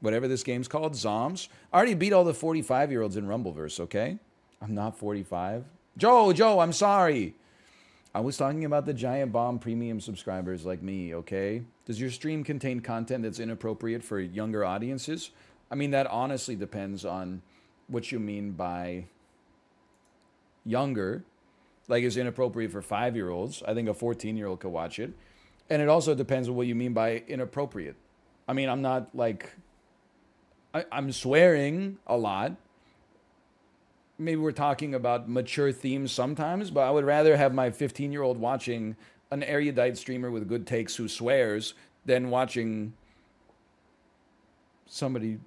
whatever this game's called, Zoms. I already beat all the 45 year olds in Rumbleverse, okay? I'm not 45. Joe, Joe, I'm sorry. I was talking about the Giant Bomb premium subscribers like me, okay? Does your stream contain content that's inappropriate for younger audiences? I mean, that honestly depends on what you mean by younger. Like, is inappropriate for five year olds. I think a 14 year old could watch it. And it also depends on what you mean by inappropriate. I mean, I'm not like, I, I'm swearing a lot. Maybe we're talking about mature themes sometimes, but I would rather have my 15 year old watching an erudite streamer with good takes who swears than watching somebody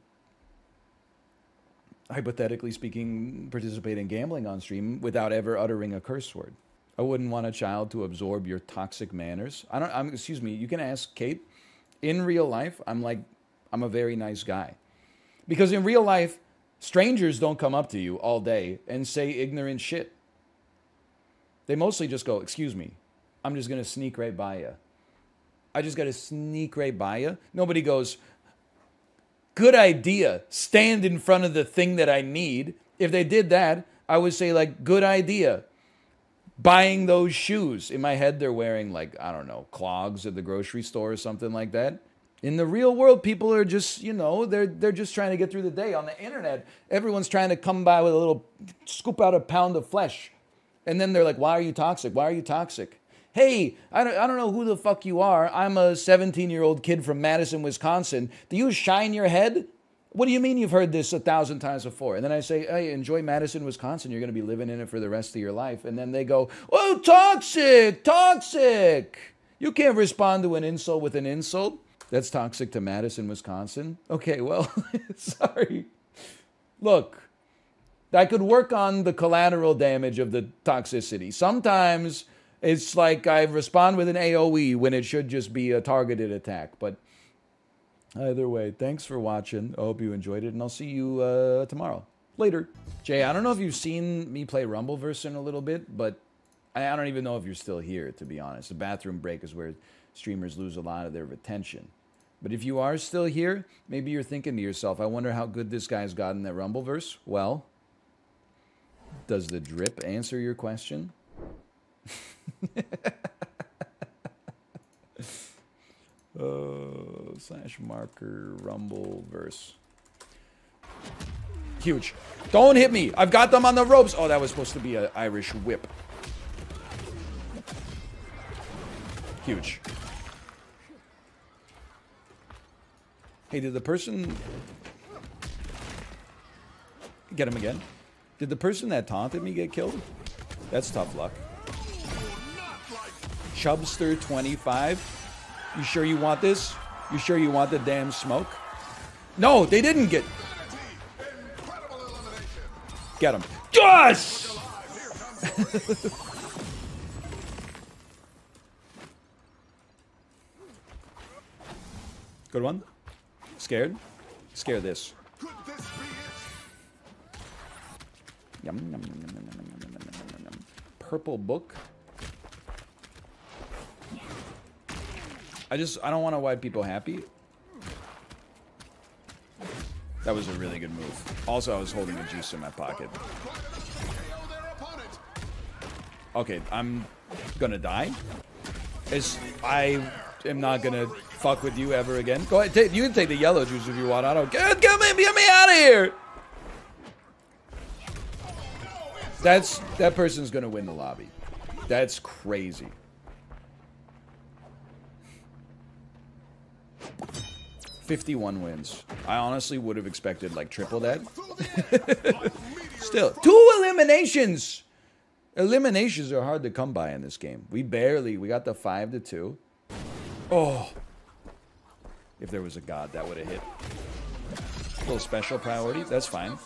hypothetically speaking participate in gambling on stream without ever uttering a curse word. I wouldn't want a child to absorb your toxic manners. I don't I'm excuse me, you can ask Kate. In real life, I'm like I'm a very nice guy. Because in real life, strangers don't come up to you all day and say ignorant shit. They mostly just go, "Excuse me. I'm just going to sneak right by you." I just got to sneak right by you. Nobody goes, good idea. Stand in front of the thing that I need. If they did that, I would say, like, good idea. Buying those shoes. In my head, they're wearing, like, I don't know, clogs at the grocery store or something like that. In the real world, people are just, you know, they're, they're just trying to get through the day. On the internet, everyone's trying to come by with a little, scoop out a pound of flesh. And then they're like, why are you toxic? Why are you toxic? Hey, I don't, I don't know who the fuck you are. I'm a 17 year old kid from Madison, Wisconsin. Do you shine your head? What do you mean you've heard this a thousand times before? And then I say, hey, enjoy Madison, Wisconsin. You're going to be living in it for the rest of your life. And then they go, oh, toxic, toxic. You can't respond to an insult with an insult. That's toxic to Madison, Wisconsin. Okay, well, sorry. Look, I could work on the collateral damage of the toxicity. Sometimes it's like I respond with an AoE when it should just be a targeted attack. But either way, thanks for watching. I hope you enjoyed it, and I'll see you uh, tomorrow. Later. Jay, I don't know if you've seen me play Rumbleverse in a little bit, but I don't even know if you're still here, to be honest. The bathroom break is where streamers lose a lot of their attention. But if you are still here, maybe you're thinking to yourself, I wonder how good this guy's gotten at Rumbleverse. Well, does the drip answer your question? uh, slash marker Rumbleverse. Huge. Don't hit me. I've got them on the ropes. Oh, that was supposed to be an Irish whip. Huge. Hey, did the person... Get him again. Did the person that taunted me get killed? That's tough luck. Chubster 25. You sure you want this? You sure you want the damn smoke? No, they didn't get. Get him. Yes! Good one. Scared? Scare this. Yum, yum, yum, Purple book. I just, I don't want to wipe people happy. That was a really good move. Also, I was holding a juice in my pocket. Okay, I'm gonna die. It's, I am not gonna fuck with you ever again. Go ahead, take, you can take the yellow juice if you want. I don't get, get me, get me out of here. That's that person's gonna win the lobby. That's crazy. 51 wins. I honestly would have expected like triple that. Still, two eliminations. Eliminations are hard to come by in this game. We barely, we got the 5 to 2. Oh. If there was a god, that would have hit. A little special priority, that's fine.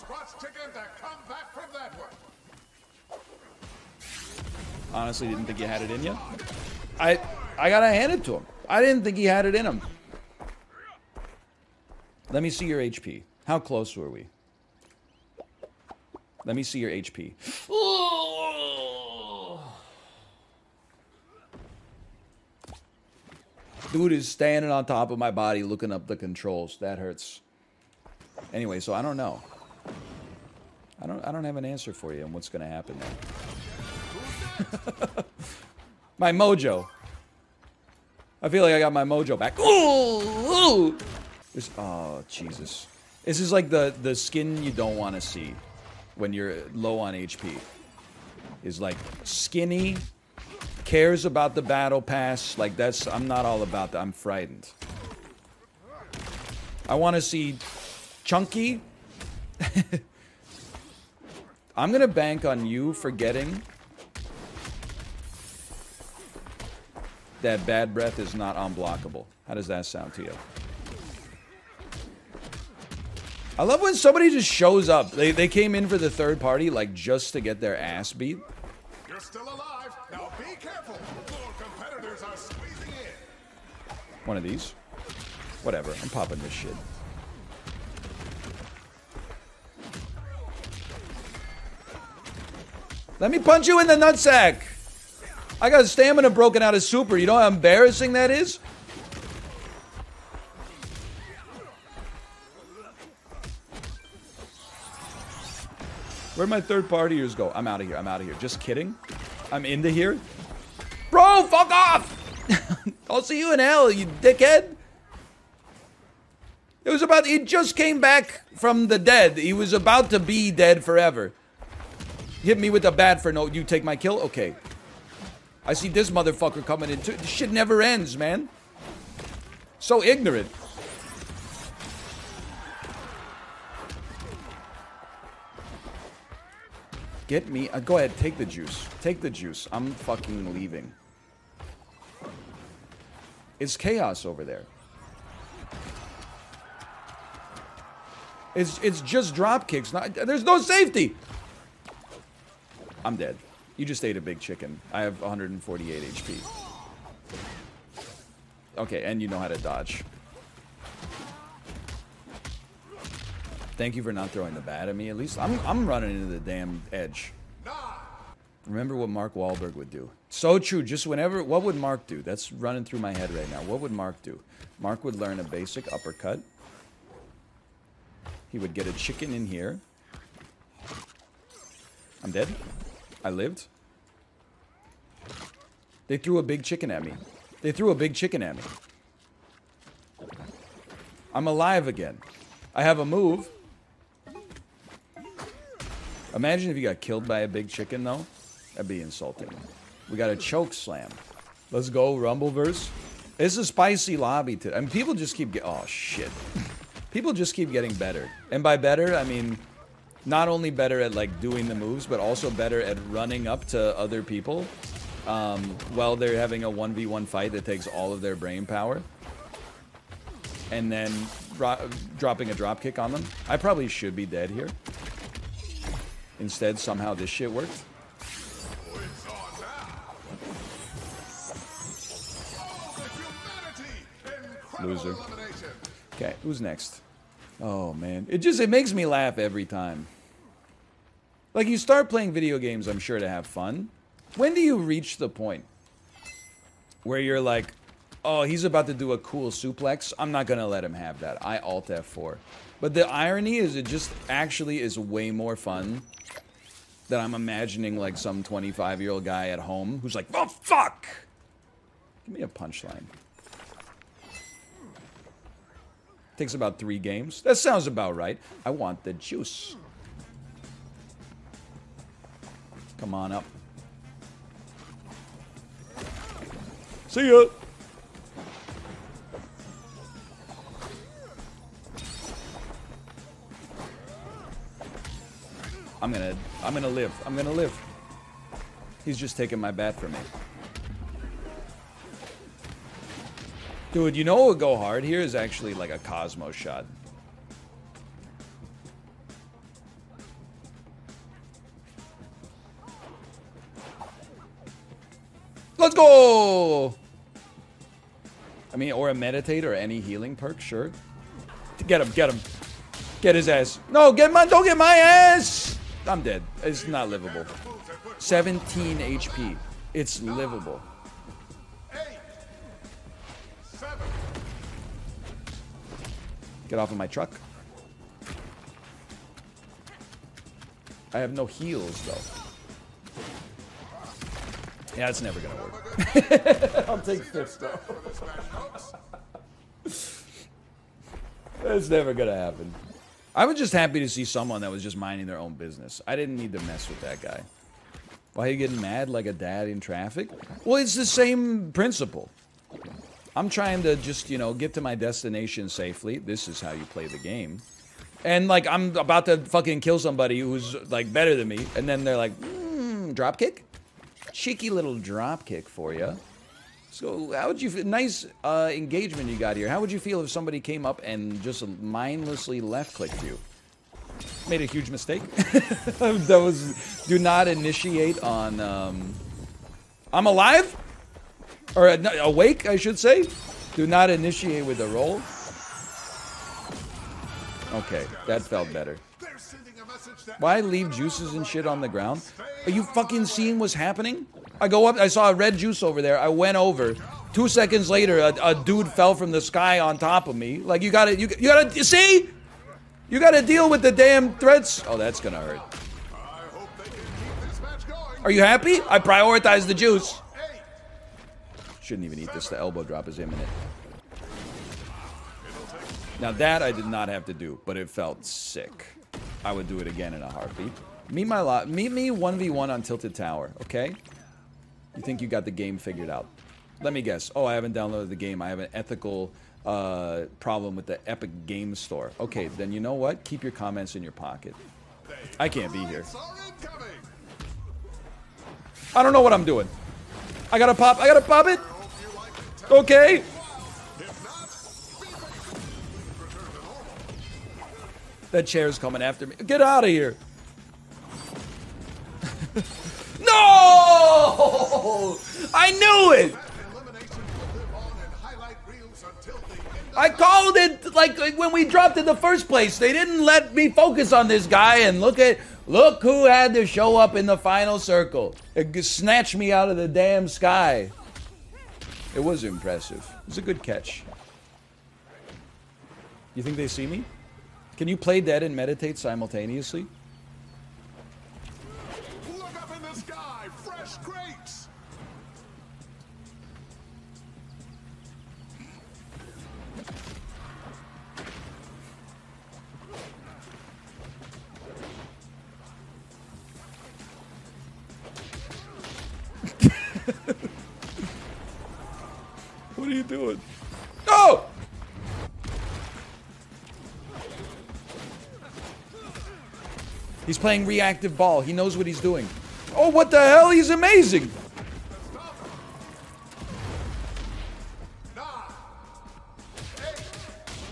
Honestly, didn't think he had it in you. I I gotta hand it to him. I didn't think he had it in him. Let me see your HP. How close were we? Let me see your HP. Dude is standing on top of my body looking up the controls. That hurts. Anyway, so I don't know. I don't I don't have an answer for you on what's gonna happen there. my mojo. I feel like I got my mojo back. Ooh, ooh. Oh, Jesus. This is like the, the skin you don't want to see when you're low on HP. Is like skinny, cares about the battle pass. Like that's, I'm not all about that. I'm frightened. I want to see chunky. I'm going to bank on you forgetting that bad breath is not unblockable. How does that sound to you? I love when somebody just shows up. They, they came in for the third party, like, just to get their ass beat. You're still alive. Now be careful. More competitors are squeezing in. One of these. Whatever. I'm popping this shit. Let me punch you in the nutsack. I got stamina broken out of super. You know how embarrassing that is? Where'd my third partiers go? I'm out of here. I'm out of here. Just kidding. I'm into here. Bro, fuck off! I'll see you in hell, you dickhead. It was about, he just came back from the dead. He was about to be dead forever. Hit me with a bat for no, you take my kill? Okay. I see this motherfucker coming in too. This shit never ends, man. So ignorant. Get me. Uh, go ahead, take the juice. Take the juice. I'm fucking leaving. It's chaos over there. It's it's just drop kicks. Not, there's no safety. I'm dead. You just ate a big chicken. I have 148 HP. Okay, and you know how to dodge. Thank you for not throwing the bat at me. At least I'm, I'm running into the damn edge. Remember what Mark Wahlberg would do. So true. Just whenever, what would Mark do? That's running through my head right now. What would Mark do? Mark would learn a basic uppercut. He would get a chicken in here. I'm dead. I lived. They threw a big chicken at me. They threw a big chicken at me. I'm alive again. I have a move. Imagine if you got killed by a big chicken, though. That'd be insulting. We got a choke slam. Let's go, Rumbleverse. It's a spicy lobby. today. I mean, people just keep get. Oh shit. people just keep getting better, and by better, I mean not only better at like doing the moves, but also better at running up to other people um, while they're having a 1v1 fight that takes all of their brain power. And then dropping a drop kick on them. I probably should be dead here. Instead, somehow this shit worked. Loser. Okay, who's next? Oh man, it just it makes me laugh every time. Like you start playing video games, I'm sure to have fun. When do you reach the point where you're like, oh, he's about to do a cool suplex. I'm not gonna let him have that. I alt F4. But the irony is, it just actually is way more fun that I'm imagining like some 25 year old guy at home who's like, oh fuck! Give me a punchline. Takes about three games. That sounds about right. I want the juice. Come on up. See ya! I'm gonna, I'm gonna live. I'm gonna live. He's just taking my bat from me. Dude, you know what would go hard here is actually like a Cosmo shot. Let's go! I mean, or a meditate or any healing perk, sure. Get him, get him. Get his ass. No, get my, don't get my ass! I'm dead. It's not livable. 17 HP. It's livable. Get off of my truck. I have no heals, though. Yeah, it's never gonna work. I'll take fifth, though. That's never gonna happen. I was just happy to see someone that was just minding their own business. I didn't need to mess with that guy. Why are you getting mad like a dad in traffic? Well, it's the same principle. I'm trying to just, you know, get to my destination safely. This is how you play the game. And, like, I'm about to fucking kill somebody who's, like, better than me. And then they're like, hmm, drop kick? Cheeky little drop kick for you. So, how would you feel? Nice uh, engagement you got here. How would you feel if somebody came up and just mindlessly left-clicked you? Made a huge mistake. that was... Do not initiate on... Um, I'm alive? Or uh, awake, I should say. Do not initiate with a roll. Okay, that felt better. Why leave juices and shit on the ground? Are you fucking seeing what's happening? I go up, I saw a red juice over there. I went over. Two seconds later, a, a dude fell from the sky on top of me. Like, you gotta, you, you gotta, you see? You gotta deal with the damn threats. Oh, that's gonna hurt. Are you happy? I prioritize the juice. Shouldn't even eat this. The elbow drop is imminent. Now that I did not have to do, but it felt sick. I would do it again in a heartbeat. Meet my lot. Meet me 1v1 on Tilted Tower, okay? You think you got the game figured out. Let me guess. Oh, I haven't downloaded the game. I have an ethical uh, problem with the Epic Game Store. Okay, then you know what? Keep your comments in your pocket. I can't be here. I don't know what I'm doing. I gotta pop. I gotta pop it. Okay. That chair's coming after me. Get out of here. no! I knew it! I called it like, like, when we dropped in the first place. They didn't let me focus on this guy and look at look who had to show up in the final circle. It snatched me out of the damn sky. It was impressive. It was a good catch. You think they see me? Can you play dead and meditate simultaneously? Look up in the sky, fresh grapes. What are you doing? No! He's playing reactive ball. He knows what he's doing. Oh, what the hell? He's amazing.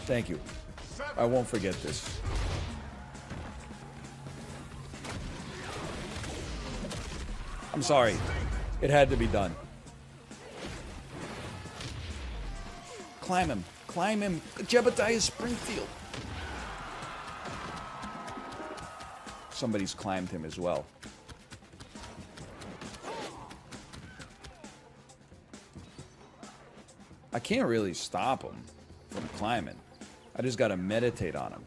Thank you. I won't forget this. I'm sorry. It had to be done. Climb him. Climb him. Jebediah Springfield. Somebody's climbed him as well. I can't really stop him from climbing. I just got to meditate on him.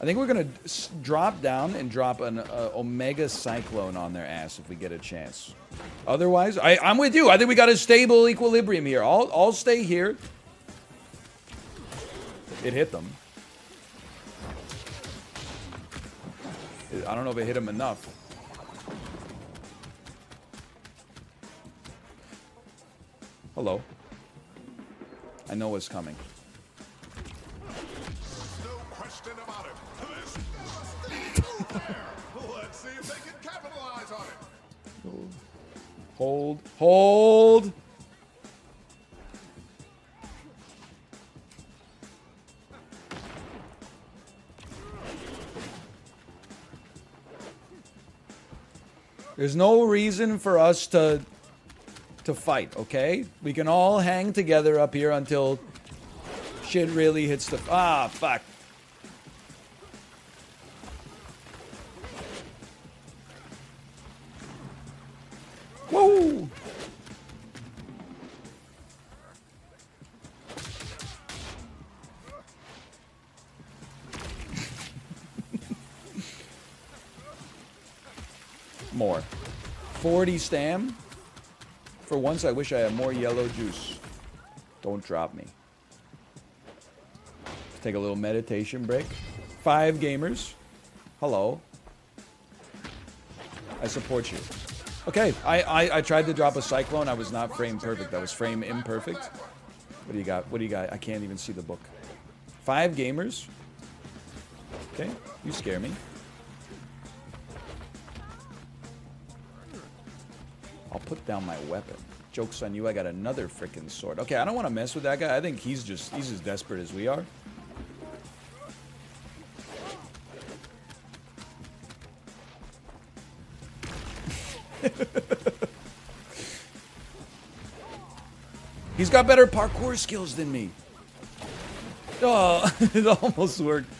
I think we're going to drop down and drop an uh, Omega Cyclone on their ass if we get a chance. Otherwise, I, I'm with you. I think we got a stable equilibrium here. I'll, I'll stay here. It hit them. I don't know if it hit him enough. Hello. I know what's coming. No question There's no reason for us to to fight, okay? We can all hang together up here until Shit really hits the. Ah, fuck. Woo! More. 40 stam? For once, I wish I had more yellow juice. Don't drop me. Let's take a little meditation break. Five gamers. Hello. I support you. Okay, I, I, I tried to drop a cyclone. I was not frame perfect. I was frame imperfect. What do you got? What do you got? I can't even see the book. Five gamers. Okay, you scare me. Put down my weapon. Joke's on you, I got another freaking sword. Okay, I don't want to mess with that guy. I think he's just, he's as desperate as we are. he's got better parkour skills than me. Oh, it almost worked.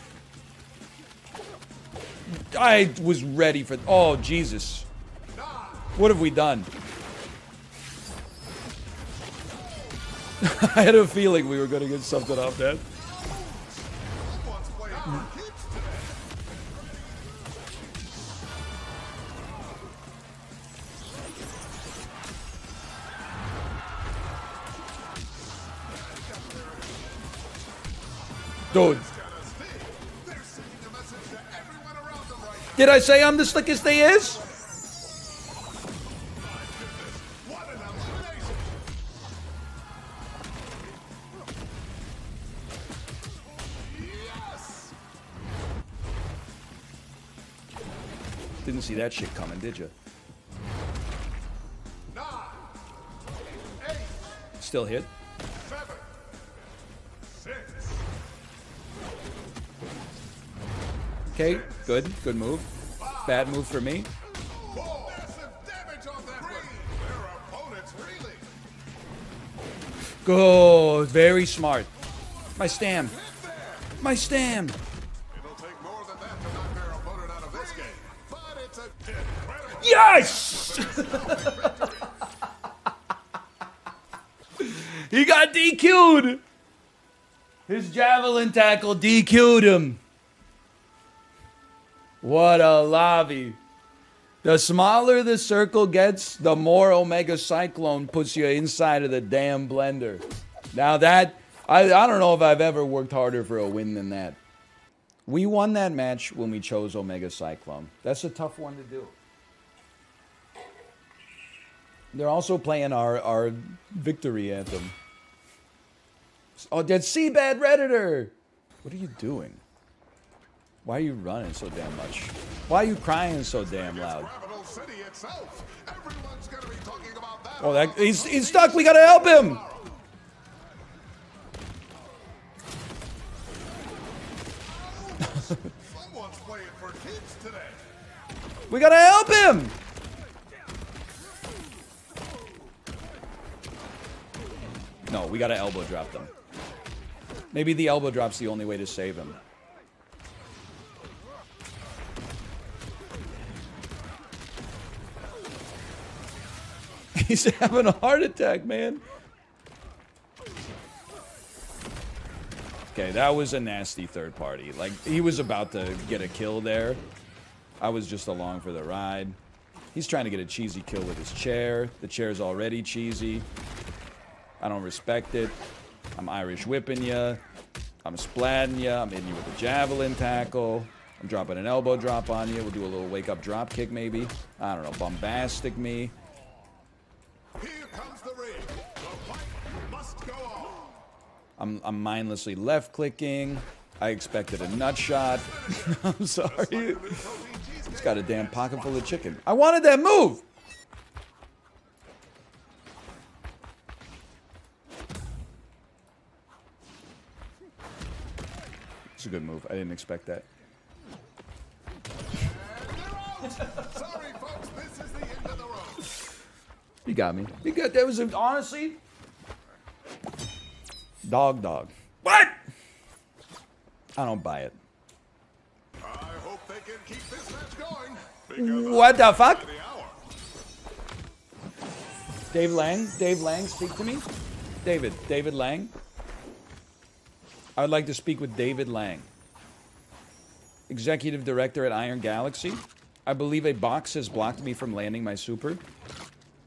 I was ready for... Oh, Jesus. What have we done? I had a feeling we were going to get something off that. Dude. Did I say I'm the slickest they is? That shit coming, did you? Still hit. Okay, good. Good move. Bad move for me. Go, very smart. My stam. My stam. He got DQ'd. His javelin tackle DQ'd him. What a lobby. The smaller the circle gets, the more Omega Cyclone puts you inside of the damn blender. Now that, I, I don't know if I've ever worked harder for a win than that. We won that match when we chose Omega Cyclone. That's a tough one to do. They're also playing our, our victory anthem. Oh, that's cbat Redditor! What are you doing? Why are you running so damn much? Why are you crying so damn loud? Oh, that he's he's stuck. We gotta help him. we gotta help him. No, we gotta elbow drop them. Maybe the elbow drop's the only way to save him. He's having a heart attack, man. Okay, that was a nasty third party. Like, he was about to get a kill there. I was just along for the ride. He's trying to get a cheesy kill with his chair. The chair's already cheesy. I don't respect it. I'm Irish whipping you. I'm splatting you. I'm hitting you with a javelin tackle. I'm dropping an elbow drop on you. We'll do a little wake up drop kick maybe. I don't know. Bombastic me. Here comes the ring. The fight must I'm, I'm mindlessly left clicking. I expected a nut shot. I'm sorry. It's got a damn pocket full of chicken. I wanted that move. A good move. I didn't expect that. Sorry, folks, this is the end of the road. You got me. You got that was a, honestly dog dog. What? I don't buy it. I hope they can keep this match going. What the fuck? the. Dave Lang? Dave Lang, speak to me? David, David Lang? I would like to speak with David Lang, Executive Director at Iron Galaxy. I believe a box has blocked me from landing my super.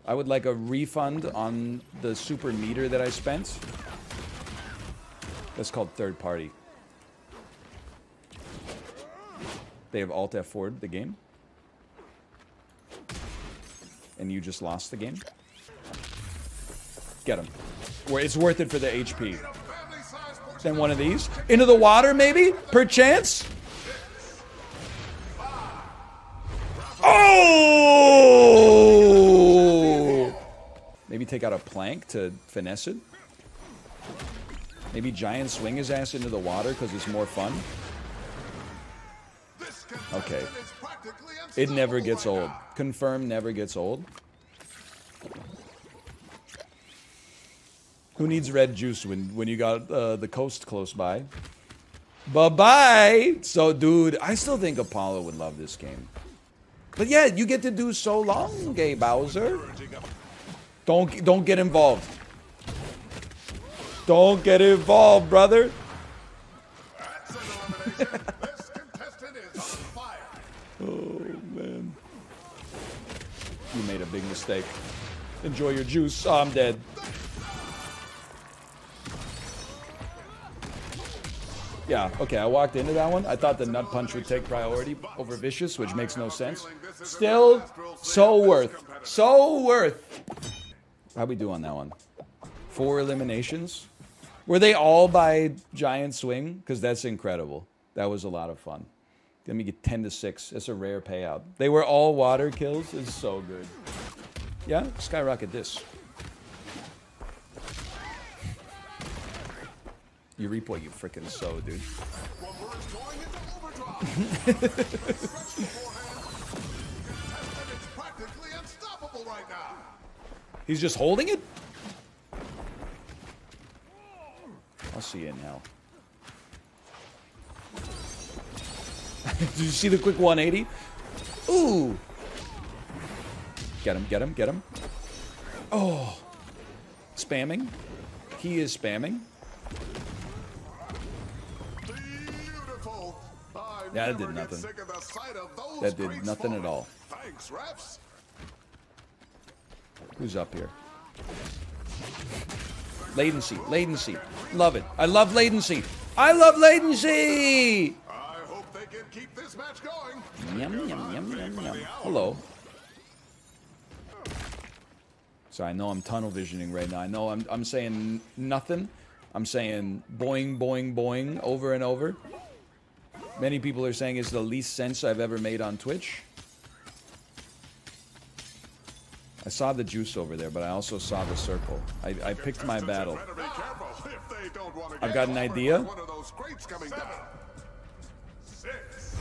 I would like a refund on the super meter that I spent. That's called third party. They have Alt F4 the game. And you just lost the game. Get him. It's worth it for the HP. Then one of these. Into the water, maybe? Perchance? Oh! Maybe take out a plank to finesse it. Maybe giant swing his ass into the water because it's more fun. Okay. It never gets old. Confirm never gets old. Who needs red juice when when you got uh, the coast close by? Bye bye. So, dude, I still think Apollo would love this game. But yeah, you get to do so long, Gay Bowser. Don't don't get involved. Don't get involved, brother. Oh man, you made a big mistake. Enjoy your juice. Oh, I'm dead. Yeah, okay, I walked into that one. I thought the nut punch would take priority over vicious, which makes no sense. Still, so worth. So worth. How'd we do on that one? Four eliminations? Were they all by giant swing? Because that's incredible. That was a lot of fun. Let me get 10 to 6. It's a rare payout. They were all water kills. It's so good. Yeah, skyrocket this. You reap what you freaking sow, dude. He's just holding it? I'll see you in hell. Did you see the quick 180? Ooh! Get him, get him, get him. Oh! Spamming. He is spamming. Beautiful. I Yeah, that did nothing. sick of the sight of those That did nothing at all. Thanks, refs. Who's up here? Latency, latency. Love it. I love latency. I love latency! I hope they can keep this match going. Yum, yum, yum, yum, yum. Hello. So I know I'm tunnel visioning right now. I know I'm, I'm saying nothing. I'm saying boing, boing, boing over and over. Many people are saying it's the least sense I've ever made on Twitch. I saw the juice over there, but I also saw the circle. I, I picked my battle. Better be careful if they don't want to I've got an idea. One of those crates coming down. Six.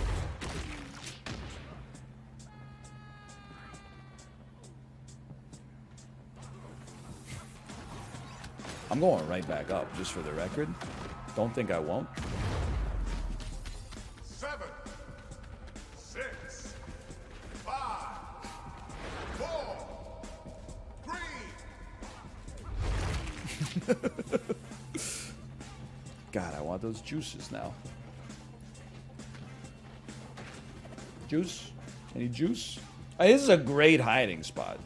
I'm going right back up, just for the record. Don't think I won't. Juices now. Juice? Any juice? Uh, this is a great hiding spot.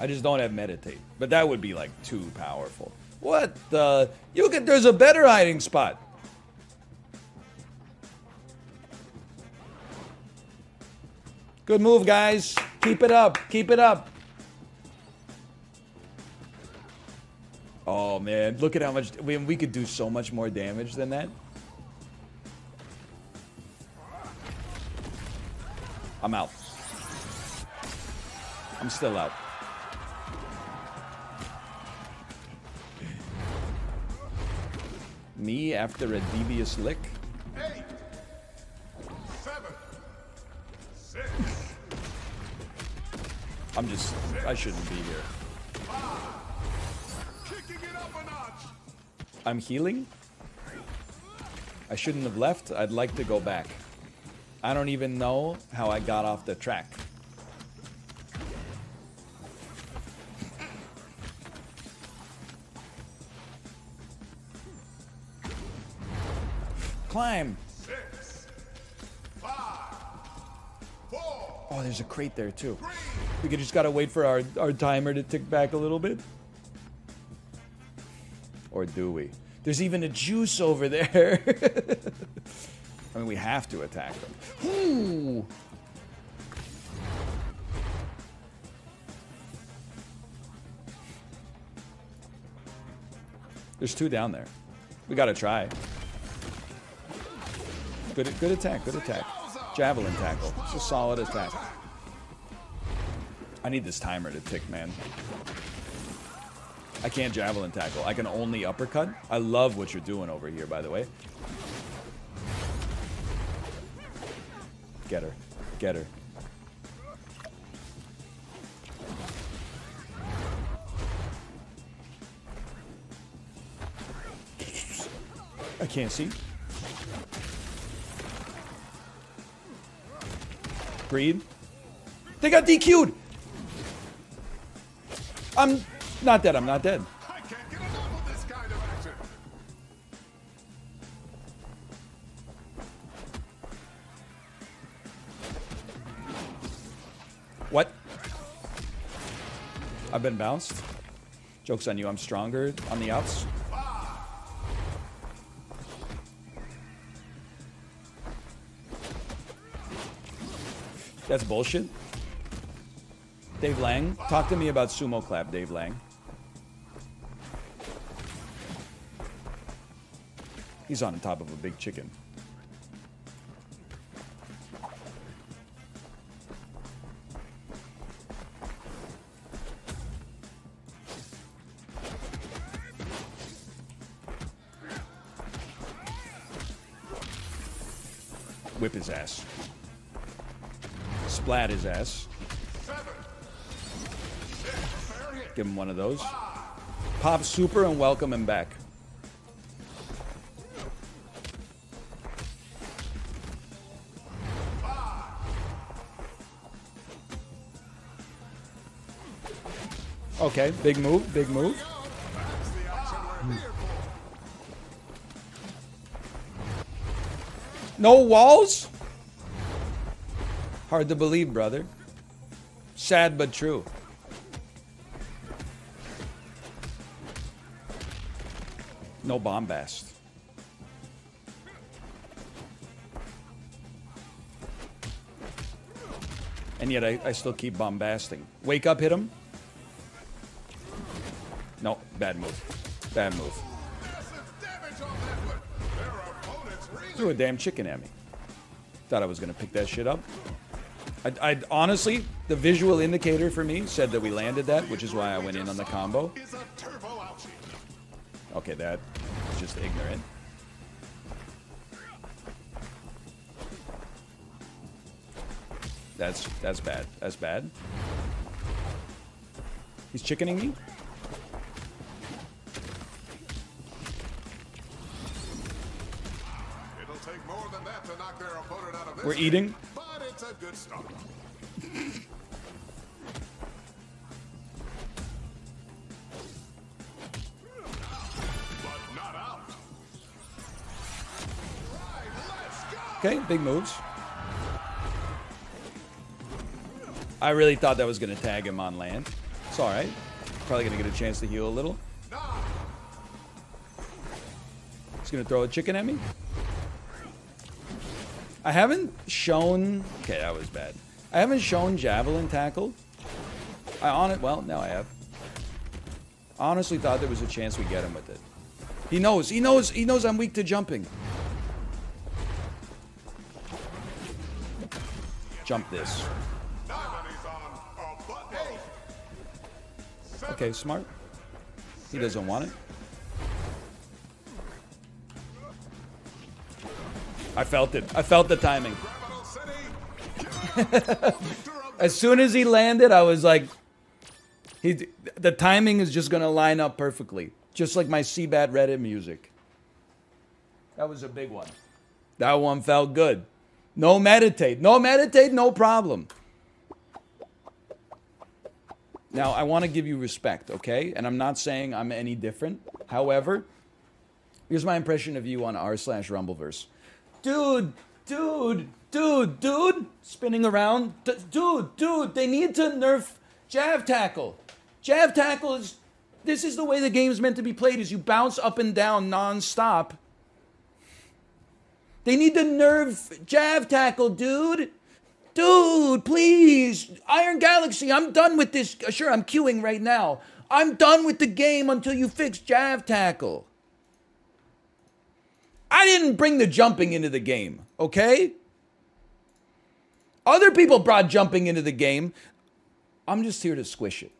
I just don't have meditate. But that would be like too powerful. What the? You get there's a better hiding spot. Good move, guys. Keep it up. Keep it up. Oh man, look at how much we, we could do so much more damage than that. I'm out. I'm still out. Me after a devious lick? Eight. Seven. Six. I'm just I shouldn't be here. I'm healing? I shouldn't have left. I'd like to go back. I don't even know how I got off the track. Climb. Six, five, four, Oh, there's a crate there too. We could just gotta wait for our, our timer to tick back a little bit. Or do we? There's even a juice over there. I mean, we have to attack them. Ooh. There's two down there. We gotta try. Good, good attack, good attack. Javelin tackle. It's a solid attack. I need this timer to tick, man. I can't javelin tackle. I can only uppercut. I love what you're doing over here, by the way. Get her. Get her. I can't see. Breed. They got DQ'd! I'm not dead, I'm not dead. What? I've been bounced. Joke's on you, I'm stronger on the outs. That's bullshit. Dave Lang, talk to me about sumo clap, Dave Lang. He's on top of a big chicken. Whip his ass. Splat his ass. Give him one of those. Pop super and welcome him back. Okay, big move, big move. No walls? Hard to believe, brother. Sad but true. No bombast. And yet I, I still keep bombasting. Wake up, hit him. No, bad move. Bad move. Threw a damn chicken at me. Thought I was gonna pick that shit up. I, I honestly, the visual indicator for me said that we landed that, which is why I went in on the combo. Okay, that is just ignorant. That's that's bad. That's bad. He's chickening me. Let's go. Okay, big moves. I really thought that was gonna tag him on land. It's all right. Probably gonna get a chance to heal a little. He's gonna throw a chicken at me. I haven't shown. Okay, that was bad. I haven't shown javelin tackle. I on it. Well, now I have. Honestly thought there was a chance we get him with it. He knows. He knows. He knows I'm weak to jumping. Jump this. nine money's on a button. Seven, Okay, smart. He doesn't want it. Felt it. I felt the timing. As soon as he landed, I was like, he, the timing is just gonna line up perfectly, just like my cbat Reddit music. That was a big one. That one felt good. No meditate. No meditate, no problem. Now, I want to give you respect, okay? And I'm not saying I'm any different. However, here's my impression of you on r slash Rumbleverse. Dude, dude, dude, dude, spinning around. D- dude, dude, they need to nerf Jav Tackle. Jav Tackle is, this is the way the game's meant to be played, is you bounce up and down nonstop. They need to nerf Jav Tackle, dude. Dude, please. Iron Galaxy, I'm done with this. Uh, sure, I'm queuing right now. I'm done with the game until you fix Jav Tackle. I didn't bring the jumping into the game, okay? Other people brought jumping into the game. I'm just here to squish it.